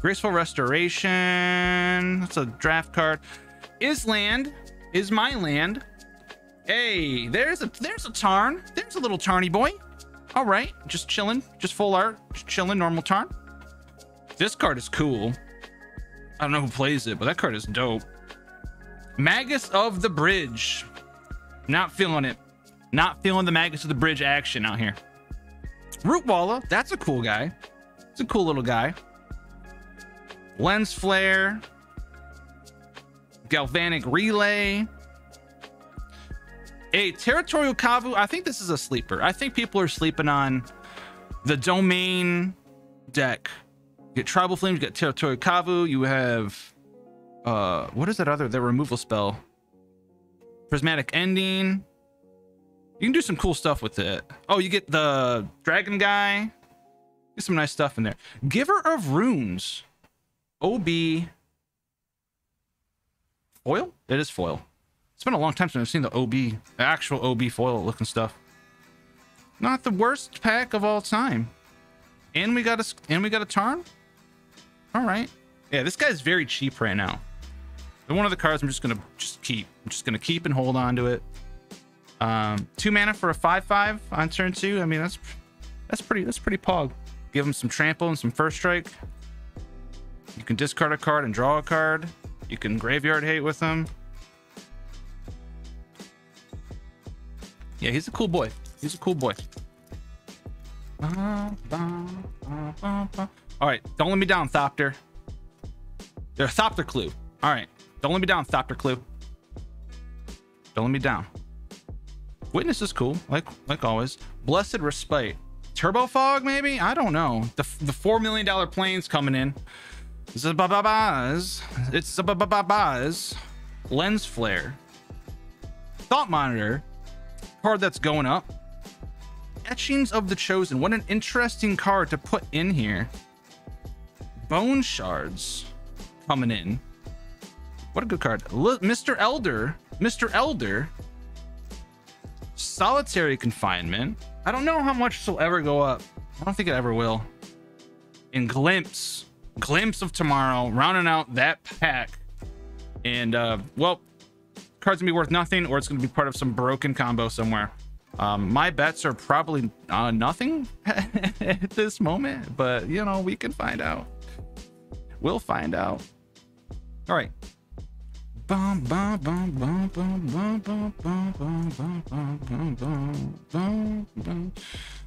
Graceful Restoration. That's a draft card. Is land. Is my land. Hey, there's a there's a Tarn. There's a little Tarny boy. All right, just chilling, just full art, just chilling, normal turn. This card is cool. I don't know who plays it, but that card is dope. Magus of the Bridge. Not feeling it. Not feeling the Magus of the Bridge action out here. Rootwalla, that's a cool guy. It's a cool little guy. Lens Flare. Galvanic Relay. A Territorial Kavu. I think this is a sleeper. I think people are sleeping on the domain deck. You get Tribal Flames, you get Territorial Kavu. You have uh what is that other the removal spell? Prismatic Ending. You can do some cool stuff with it. Oh, you get the dragon guy. Get some nice stuff in there. Giver of Runes. OB. Foil? It is foil. It's been a long time since I've seen the OB, the actual OB foil looking stuff. Not the worst pack of all time. And we got a and we got a Tarn. All right. Yeah, this guy's very cheap right now. And one of the cards I'm just gonna just keep. I'm just gonna keep and hold on to it. Um, two mana for a five-five on turn two. I mean, that's that's pretty that's pretty pog. Give him some trample and some first strike. You can discard a card and draw a card. You can graveyard hate with him. Yeah, he's a cool boy. He's a cool boy. All right, don't let me down, Thopter. They're Thopter clue. All right, don't let me down, Thopter clue. Don't let me down. Witness is cool, like like always. Blessed Respite. Turbo Fog, maybe? I don't know. The the four million dollar plane's coming in. It's a ba ba ba's. It's a ba ba ba ba's. Lens Flare. Thought Monitor card that's going up. Etchings of the Chosen. What an interesting card to put in here. Bone Shards coming in. What a good card. Mr. Elder. Mr. Elder. Solitary Confinement. I don't know how much this will ever go up. I don't think it ever will. and glimpse, glimpse of tomorrow, rounding out that pack. And uh, well, card's gonna be worth nothing or it's gonna be part of some broken combo somewhere. Um, my bets are probably uh, nothing at this moment, but you know, we can find out. We'll find out. All right.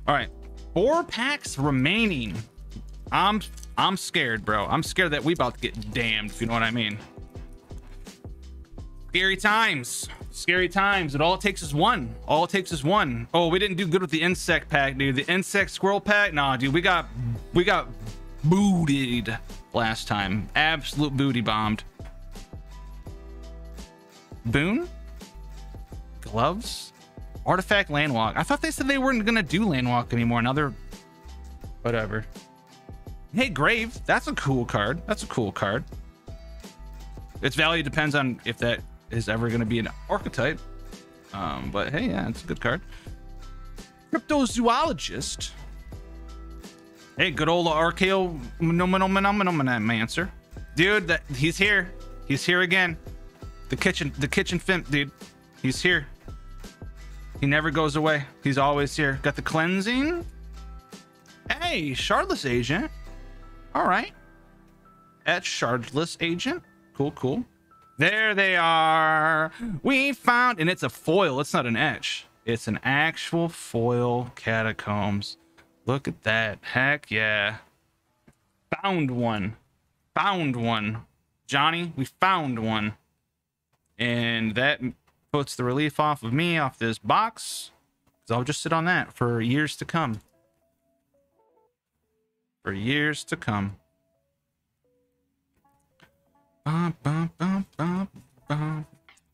All right. Four packs remaining. I'm I'm scared, bro. I'm scared that we about to get damned, if you know what I mean. Scary times. Scary times. It all it takes is one. All it takes is one. Oh, we didn't do good with the insect pack, dude. The insect squirrel pack. Nah, dude. We got we got booted last time. Absolute booty bombed. Boon? Gloves? Artifact Landwalk. I thought they said they weren't gonna do Landwalk anymore. Now they're whatever. Hey, Grave. That's a cool card. That's a cool card. Its value depends on if that is ever going to be an archetype. Um, but hey, yeah, it's a good card. Cryptozoologist. Hey, good old Archaeo Mancer. Dude, that he's here. He's here again. The kitchen, the Kitchen Finks, dude. He's here. He never goes away. He's always here. Got the cleansing. Hey, Shardless Agent. All right. At Shardless Agent. Cool, cool. There they are. We found, and it's a foil. It's not an etch. It's an actual foil catacombs. Look at that. Heck yeah. Found one. Found one. Johnny, we found one. And that puts the relief off of me off this box. Because I'll just sit on that for years to come. For years to come.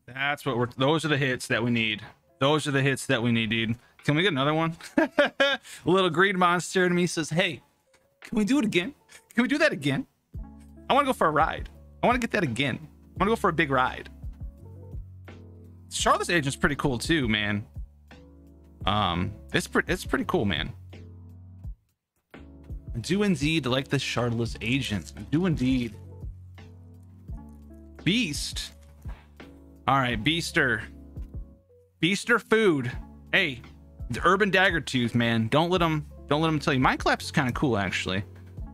That's what we're. Those are the hits that we need. Those are the hits that we need, dude. Can we get another one? [LAUGHS] A little green monster to me says, "Hey, can we do it again? Can we do that again? I want to go for a ride. I want to get that again. I want to go for a big ride." Shardless Agent's pretty cool too, man. Um, it's pretty. It's pretty cool, man. I do indeed like this Shardless Agent. I do indeed. Beast. All right, Beaster. Beaster food. Hey, the Urban Daggertooth, man. Don't let them. Don't let them tell you. Mine Collapse is kind of cool, actually.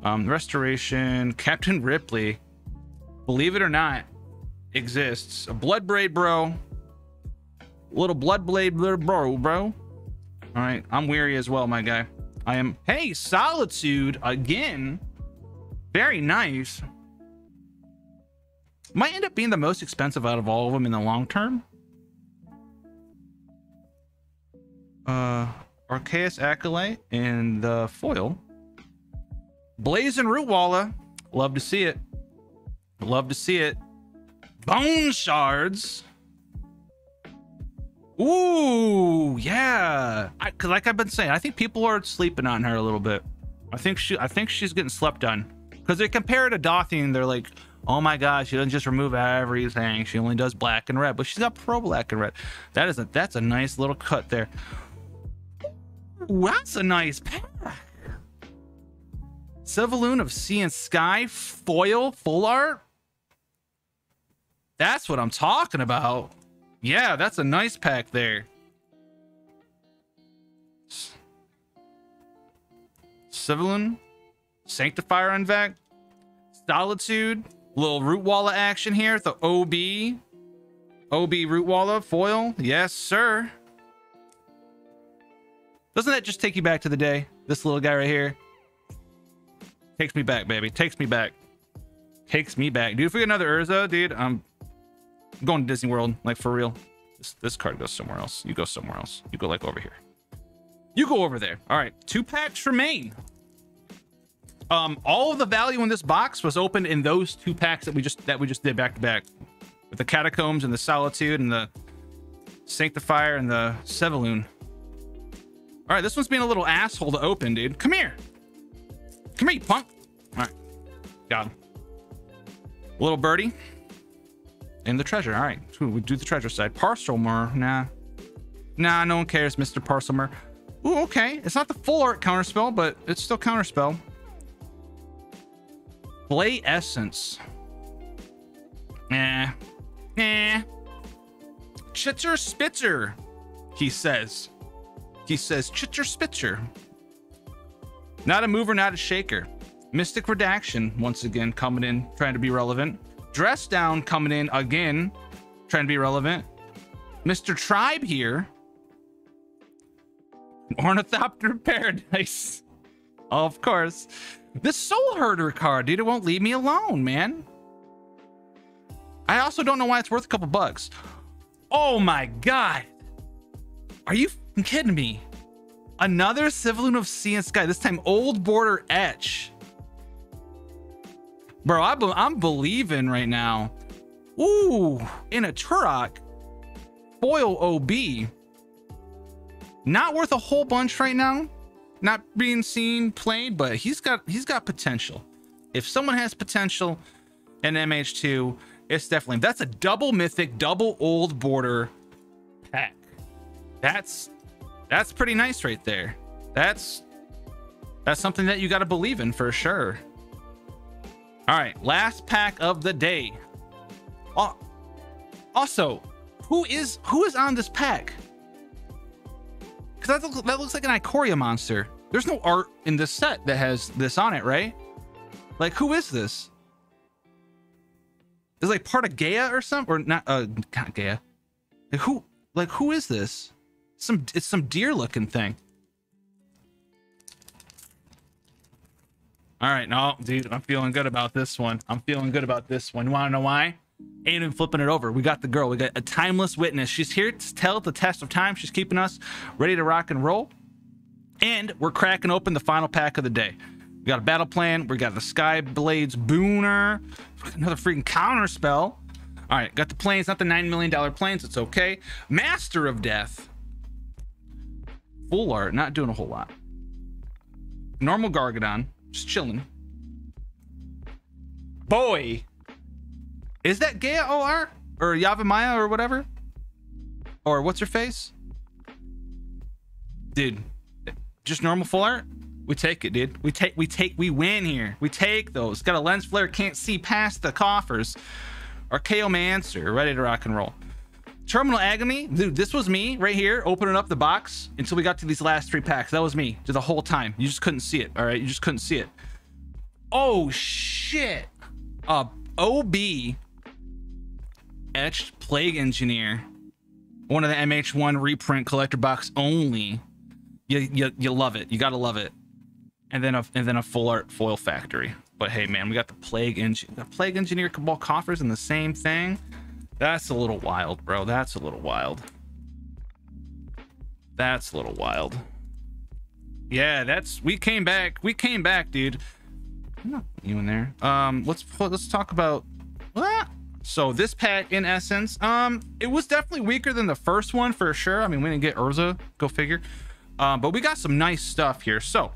Um, Restoration. Captain Ripley. Believe it or not, exists. A Blood Braid, bro. Little Blood Blade, little bro, bro. All right, I'm weary as well, my guy. I am. Hey, Solitude again. Very nice might end up being the most expensive out of all of them in the long term. Uh, Arcus Acolyte and the foil. Blazing Rootwalla. Love to see it. Love to see it. Bone Shards. Ooh, yeah. I, cause like I've been saying, I think people are sleeping on her a little bit. I think she, I think she's getting slept on. Cause they compare it to Dothing, they're like, oh my god, she doesn't just remove everything. She only does black and red, but she's got pro black and red. That is a that's a nice little cut there. That's a nice pack. Svyelun of Sea and Sky foil full art. That's what I'm talking about. Yeah, that's a nice pack there. Svyelun, Sanctifier en-Vec, Solitude, Little Rootwalla action here. The OB. OB Rootwalla foil. Yes, sir. Doesn't that just take you back to the day? This little guy right here. Takes me back, baby. Takes me back. Takes me back. Dude, if we get another Urza, dude, I'm going to Disney World. Like, for real. This, this card goes somewhere else. You go somewhere else. You go, like, over here. You go over there. All right. Two packs remain um, all of the value in this box was opened in those two packs that we just that we just did back to back, with the catacombs and the solitude and the sanctifier and the Svyelun. All right, this one's being a little asshole to open, dude. Come here. Come here, punk. All right, got him. Little birdie. And the treasure. All right, we do the treasure side. Parselmer. Nah. Nah, no one cares, Mr. Parselmer. Ooh, okay. It's not the full art counterspell, but it's still counterspell. Flay Essence. Nah. Nah. Chitzer Spitzer, he says. He says Chitzer Spitzer. Not a mover, not a shaker. Mystic Redaction, once again, coming in, trying to be relevant. Dress Down coming in again, trying to be relevant. Mr. Tribe here. Ornithopter [LAUGHS] Paradise. of course. This Soul Herder card, dude, it won't leave me alone, man. I also don't know why it's worth a couple bucks. Oh my god. Are you kidding me? Another Svyelun of Sea and Sky, this time Old Border Etch. Bro, I be I'm believing right now. Ooh, in a Tourach. Foil OB. Not worth a whole bunch right now. Not being seen played, but he's got he's got potential. If someone has potential in MH2, it's definitely that's a double mythic, double old border pack. That's that's pretty nice right there. That's that's something that you got to believe in for sure. All right, last pack of the day. Oh, also, who is who is on this pack? Because that, looks, that looks like an Ikoria monster. There's no art in this set that has this on it, right? Like, who is this? Is like part of Gaia or something, or not? Uh, not Gaia. Like who? Like who is this? Some it's some deer looking thing. All right, no, dude, I'm feeling good about this one. I'm feeling good about this one. You want to know why? Ain't even flipping it over. We got the girl. We got a timeless witness. She's here to tell the test of time. She's keeping us ready to rock and roll. And we're cracking open the final pack of the day. We got a battle plan. We got the Sky Blades Booner. Another freaking counter spell. All right, got the planes, not the $9 million planes. It's okay. Master of Death. Full art, not doing a whole lot. Normal Gargadon, just chilling. Boy. Is that Gaia OR? Or Yavimaya or whatever? Or what's her face? Dude, just normal full art? We take it, dude. We take, we take, we win here. We take those. Got a lens flare, can't see past the coffers. Archaeomancer, ready to rock and roll. Terminal Agony, dude, this was me right here opening up the box until we got to these last three packs. That was me the whole time. You just couldn't see it, all right? You just couldn't see it. Oh, shit. Uh, OB etched Plague Engineer. One of the MH1 reprint collector box only. You, you, you love it. You gotta love it. And then a and then a full art foil factory. But hey, man, we got the Plague Engine, the Plague Engineer Cabal coffers and the same thing. That's a little wild, bro. That's a little wild. That's a little wild. Yeah, that's we came back. We came back, dude. Not you in there. Um, let's let's talk about what. So this pack, in essence, um, it was definitely weaker than the first one for sure. I mean, we didn't get Urza, go figure. Um, but we got some nice stuff here. So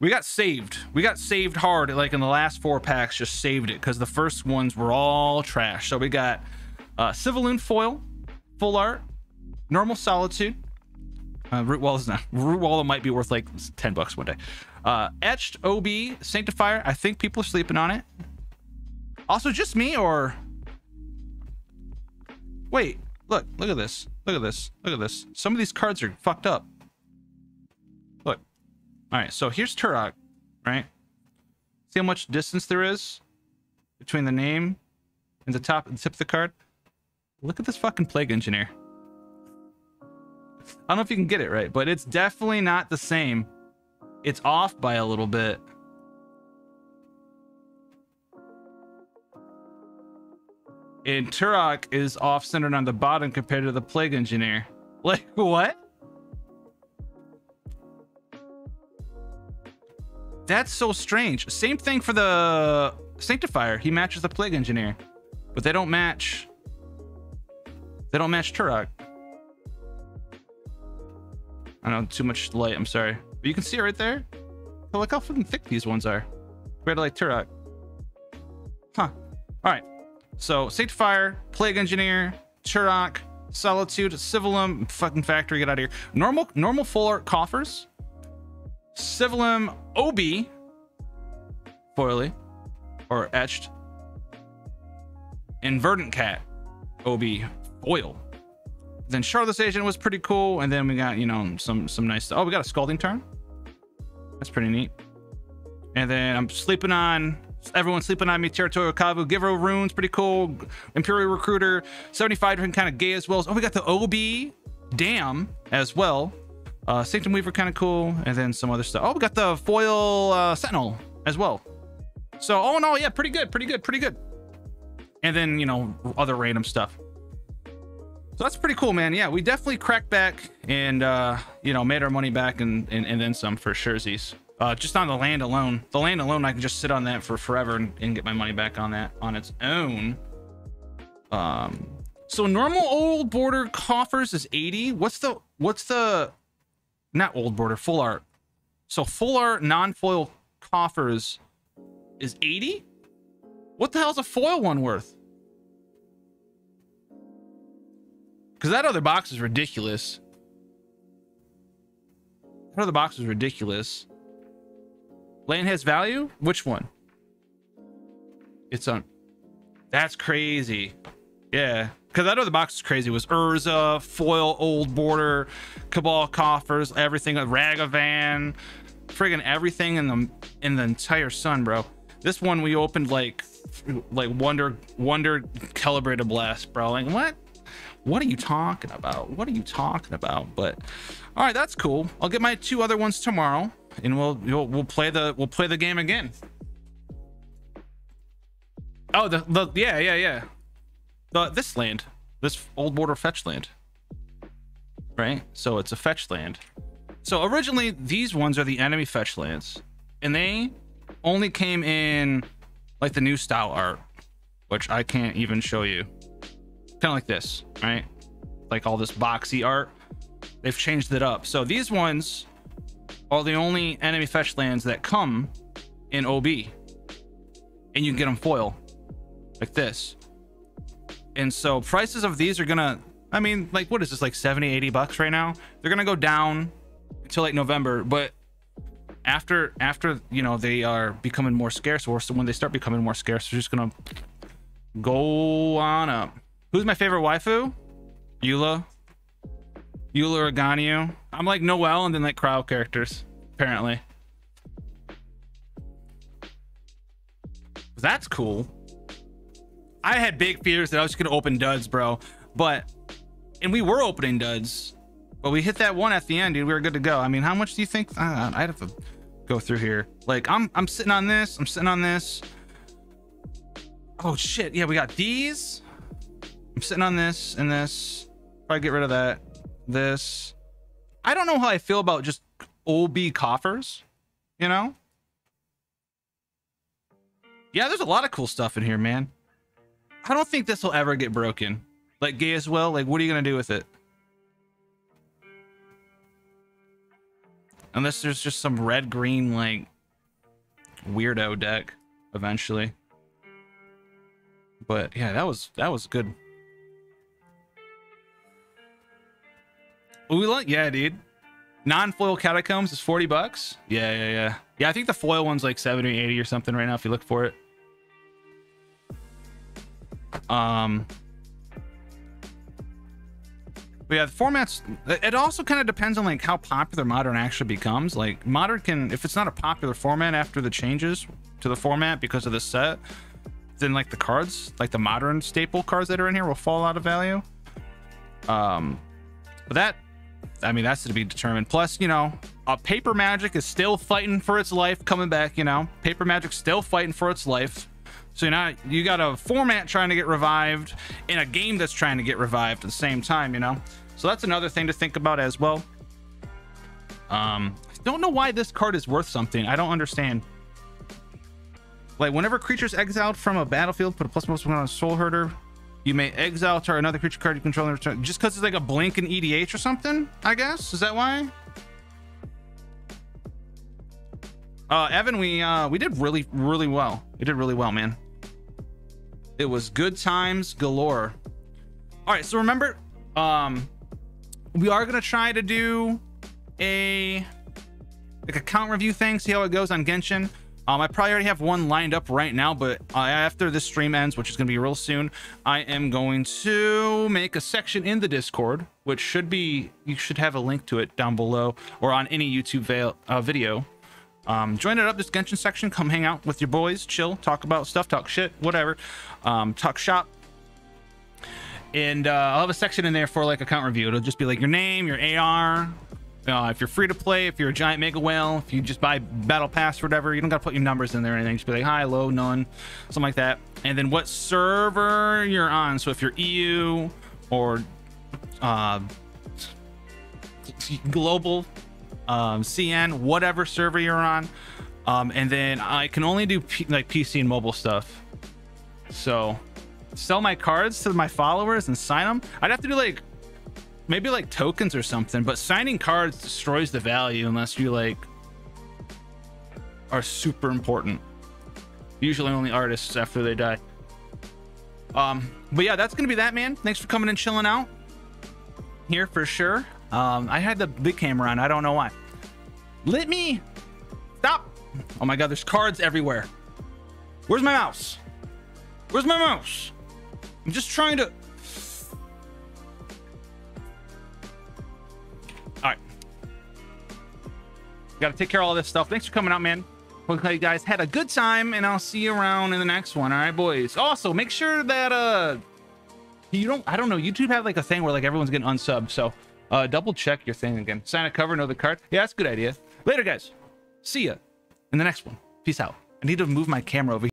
we got saved. We got saved hard. Like in the last four packs, just saved it because the first ones were all trash. So we got uh, Svyelun foil, full art, normal solitude. Uh, root wall is not. [LAUGHS] Root wall might be worth like ten bucks one day. Uh, etched OB sanctifier. I think people are sleeping on it. Also, just me or wait. Look, look at this. Look at this. Look at this. Some of these cards are fucked up. Look. All right, so here's Tourach, right? See how much distance there is between the name and the top and tip of the card? Look at this fucking Plague Engineer. I don't know if you can get it right, but it's definitely not the same. It's off by a little bit. And Tourach is off-centered on the bottom compared to the Plague Engineer. [LAUGHS] Like, what? That's so strange. Same thing for the Sanctifier. He matches the Plague Engineer. But they don't match... They don't match Tourach. I know, too much light. I'm sorry. But you can see it right there. Look how fucking thick these ones are. Compared to like Tourach. Huh. Alright. So, Sanctifier, Plague Engineer, Tourach, Solitude, Svyelun, fucking Factory, get out of here. Normal, normal full art coffers. Svyelun OB, Foily, or etched. And Cat, OB foil. Then Shardless Agent was pretty cool, and then we got you know some some nice. stuff. Oh, we got a Scalding Tarn. That's pretty neat. And then I'm sleeping on everyone's sleeping on me. Territorial Kavu, Giver Runes, pretty cool. Imperial Recruiter, 75 different kind of Gaea's Will. Oh, we got the OB Dam as well. Uh, Sanctum Weaver, kind of cool. And then some other stuff. Oh, we got the Foil uh, Sentinel as well. So, oh no, yeah, pretty good, pretty good, pretty good. And then, you know, other random stuff. So that's pretty cool, man. Yeah, we definitely cracked back and, uh, you know, made our money back and, and, and then some for Sherzies. Uh, just on the land alone. The land alone, I can just sit on that for forever and, and get my money back on that on its own. Um, so normal old border coffers is 80. What's the, what's the, not old border, full art. So full art non-foil coffers is 80? What the hell's a foil one worth? Because that other box is ridiculous. That other box is ridiculous. Land has value? Which one? It's on. That's crazy. Yeah. Because I know the box is crazy. It was Urza, foil, old border, Cabal coffers, everything, Ragavan, friggin' everything in the in the entire sun, bro. This one we opened like like wonder wonder calibrated blast, bro. Like what? What are you talking about? What are you talking about? But all right, that's cool. I'll get my two other ones tomorrow, and we'll we'll, we'll play the we'll play the game again. Oh, the the yeah yeah yeah. The this land, this old border fetch land. Right. So it's a fetch land. So originally these ones are the enemy fetch lands, and they only came in like the new style art, which I can't even show you kind of like this, right? Like all this boxy art. They've changed it up. So these ones are the only enemy fetch lands that come in OB. And you can get them foil like this. And so prices of these are gonna, I mean, like what is this, like 70, 80 bucks right now? They're gonna go down until like November, but after after you know they are becoming more scarce or so when they start becoming more scarce they're just gonna go on up Who's my favorite waifu? Eula. Eula or Ganyu. I'm like Noelle and then like crowd characters, apparently. That's cool. I had big fears that I was just gonna open duds, bro. But and we were opening duds, but we hit that one at the end, dude. We were good to go. I mean, how much do you think? Uh, I'd have to go through here. Like, I'm I'm sitting on this. I'm sitting on this. Oh shit! Yeah, we got these. I'm sitting on this and this. Probably get rid of that. This. I don't know how I feel about just OB coffers, you know? Yeah, there's a lot of cool stuff in here, man. I don't think this will ever get broken. Like Gaea's Will. Like, what are you going to do with it? Unless there's just some red green, like, weirdo deck eventually. But yeah, that was that was good. Eula? Yeah, dude. Non-foil catacombs is 40 bucks. Yeah, yeah, yeah. Yeah, I think the foil one's like 70 or 80 or something right now if you look for it. Um but yeah, the formats it also kind of depends on like how popular modern actually becomes. Like modern can if it's not a popular format after the changes to the format because of the set, then like the cards, like the modern staple cards that are in here will fall out of value. Um but that I mean, that's to be determined. Plus, you know, uh, Paper Magic is still fighting for its life, coming back. You know, Paper Magic's still fighting for its life. So you know, you got a format trying to get revived in a game that's trying to get revived at the same time. You know, so that's another thing to think about as well. Um, I don't know why this card is worth something. I don't understand. Like whenever creatures exiled from a battlefield, put a plus plus one on a soul herder. You may exile to another creature card you control and return. Just because it's like a blink in EDH or something, I guess? Is that why? Uh, Evan, we uh, we did really, really well. We did really well, man. It was good times galore. All right, so remember, um, we are gonna try to do a like a count review thing, see how it goes on Genshin. Um, I probably already have one lined up right now, but uh, after this stream ends, which is going to be real soon, I am going to make a section in the Discord, which should be, you should have a link to it down below or on any YouTube uh, video. Um, join it up, this Genshin section. Come hang out with your boys, chill, talk about stuff, talk shit, whatever. Um, talk shop. And uh, I'll have a section in there for like account review. It'll just be like your name, your AR, uh, if you're free to play, if you're a giant mega whale, if you just buy battle pass or whatever, you don't gotta put your numbers in there or anything. Just be like high, low, none, something like that. And then what server you're on. So if you're EU or uh, global, um, CN, whatever server you're on. Um, and then I can only do P like PC and mobile stuff. So sell my cards to my followers and sign them. I'd have to do like maybe like tokens or something but signing cards destroys the value unless you like are super important. Usually only artists after they die. Um but yeah that's gonna be that man. Thanks for coming and chilling out. Here for sure. Um i had the big camera on. I don't know why. Let me stop. Oh my god there's cards everywhere. Where's my mouse? Where's my mouse? I'm just trying to Got to take care of all this stuff. Thanks for coming out, man. Hope you guys had a good time, and I'll see you around in the next one. All right, boys. Also, make sure that uh, you don't. I don't know. YouTube have like a thing where like everyone's getting unsubbed, so uh, double check your thing again. Sign a cover, know the card. Yeah, that's a good idea. Later, guys. See ya in the next one. Peace out. I need to move my camera over.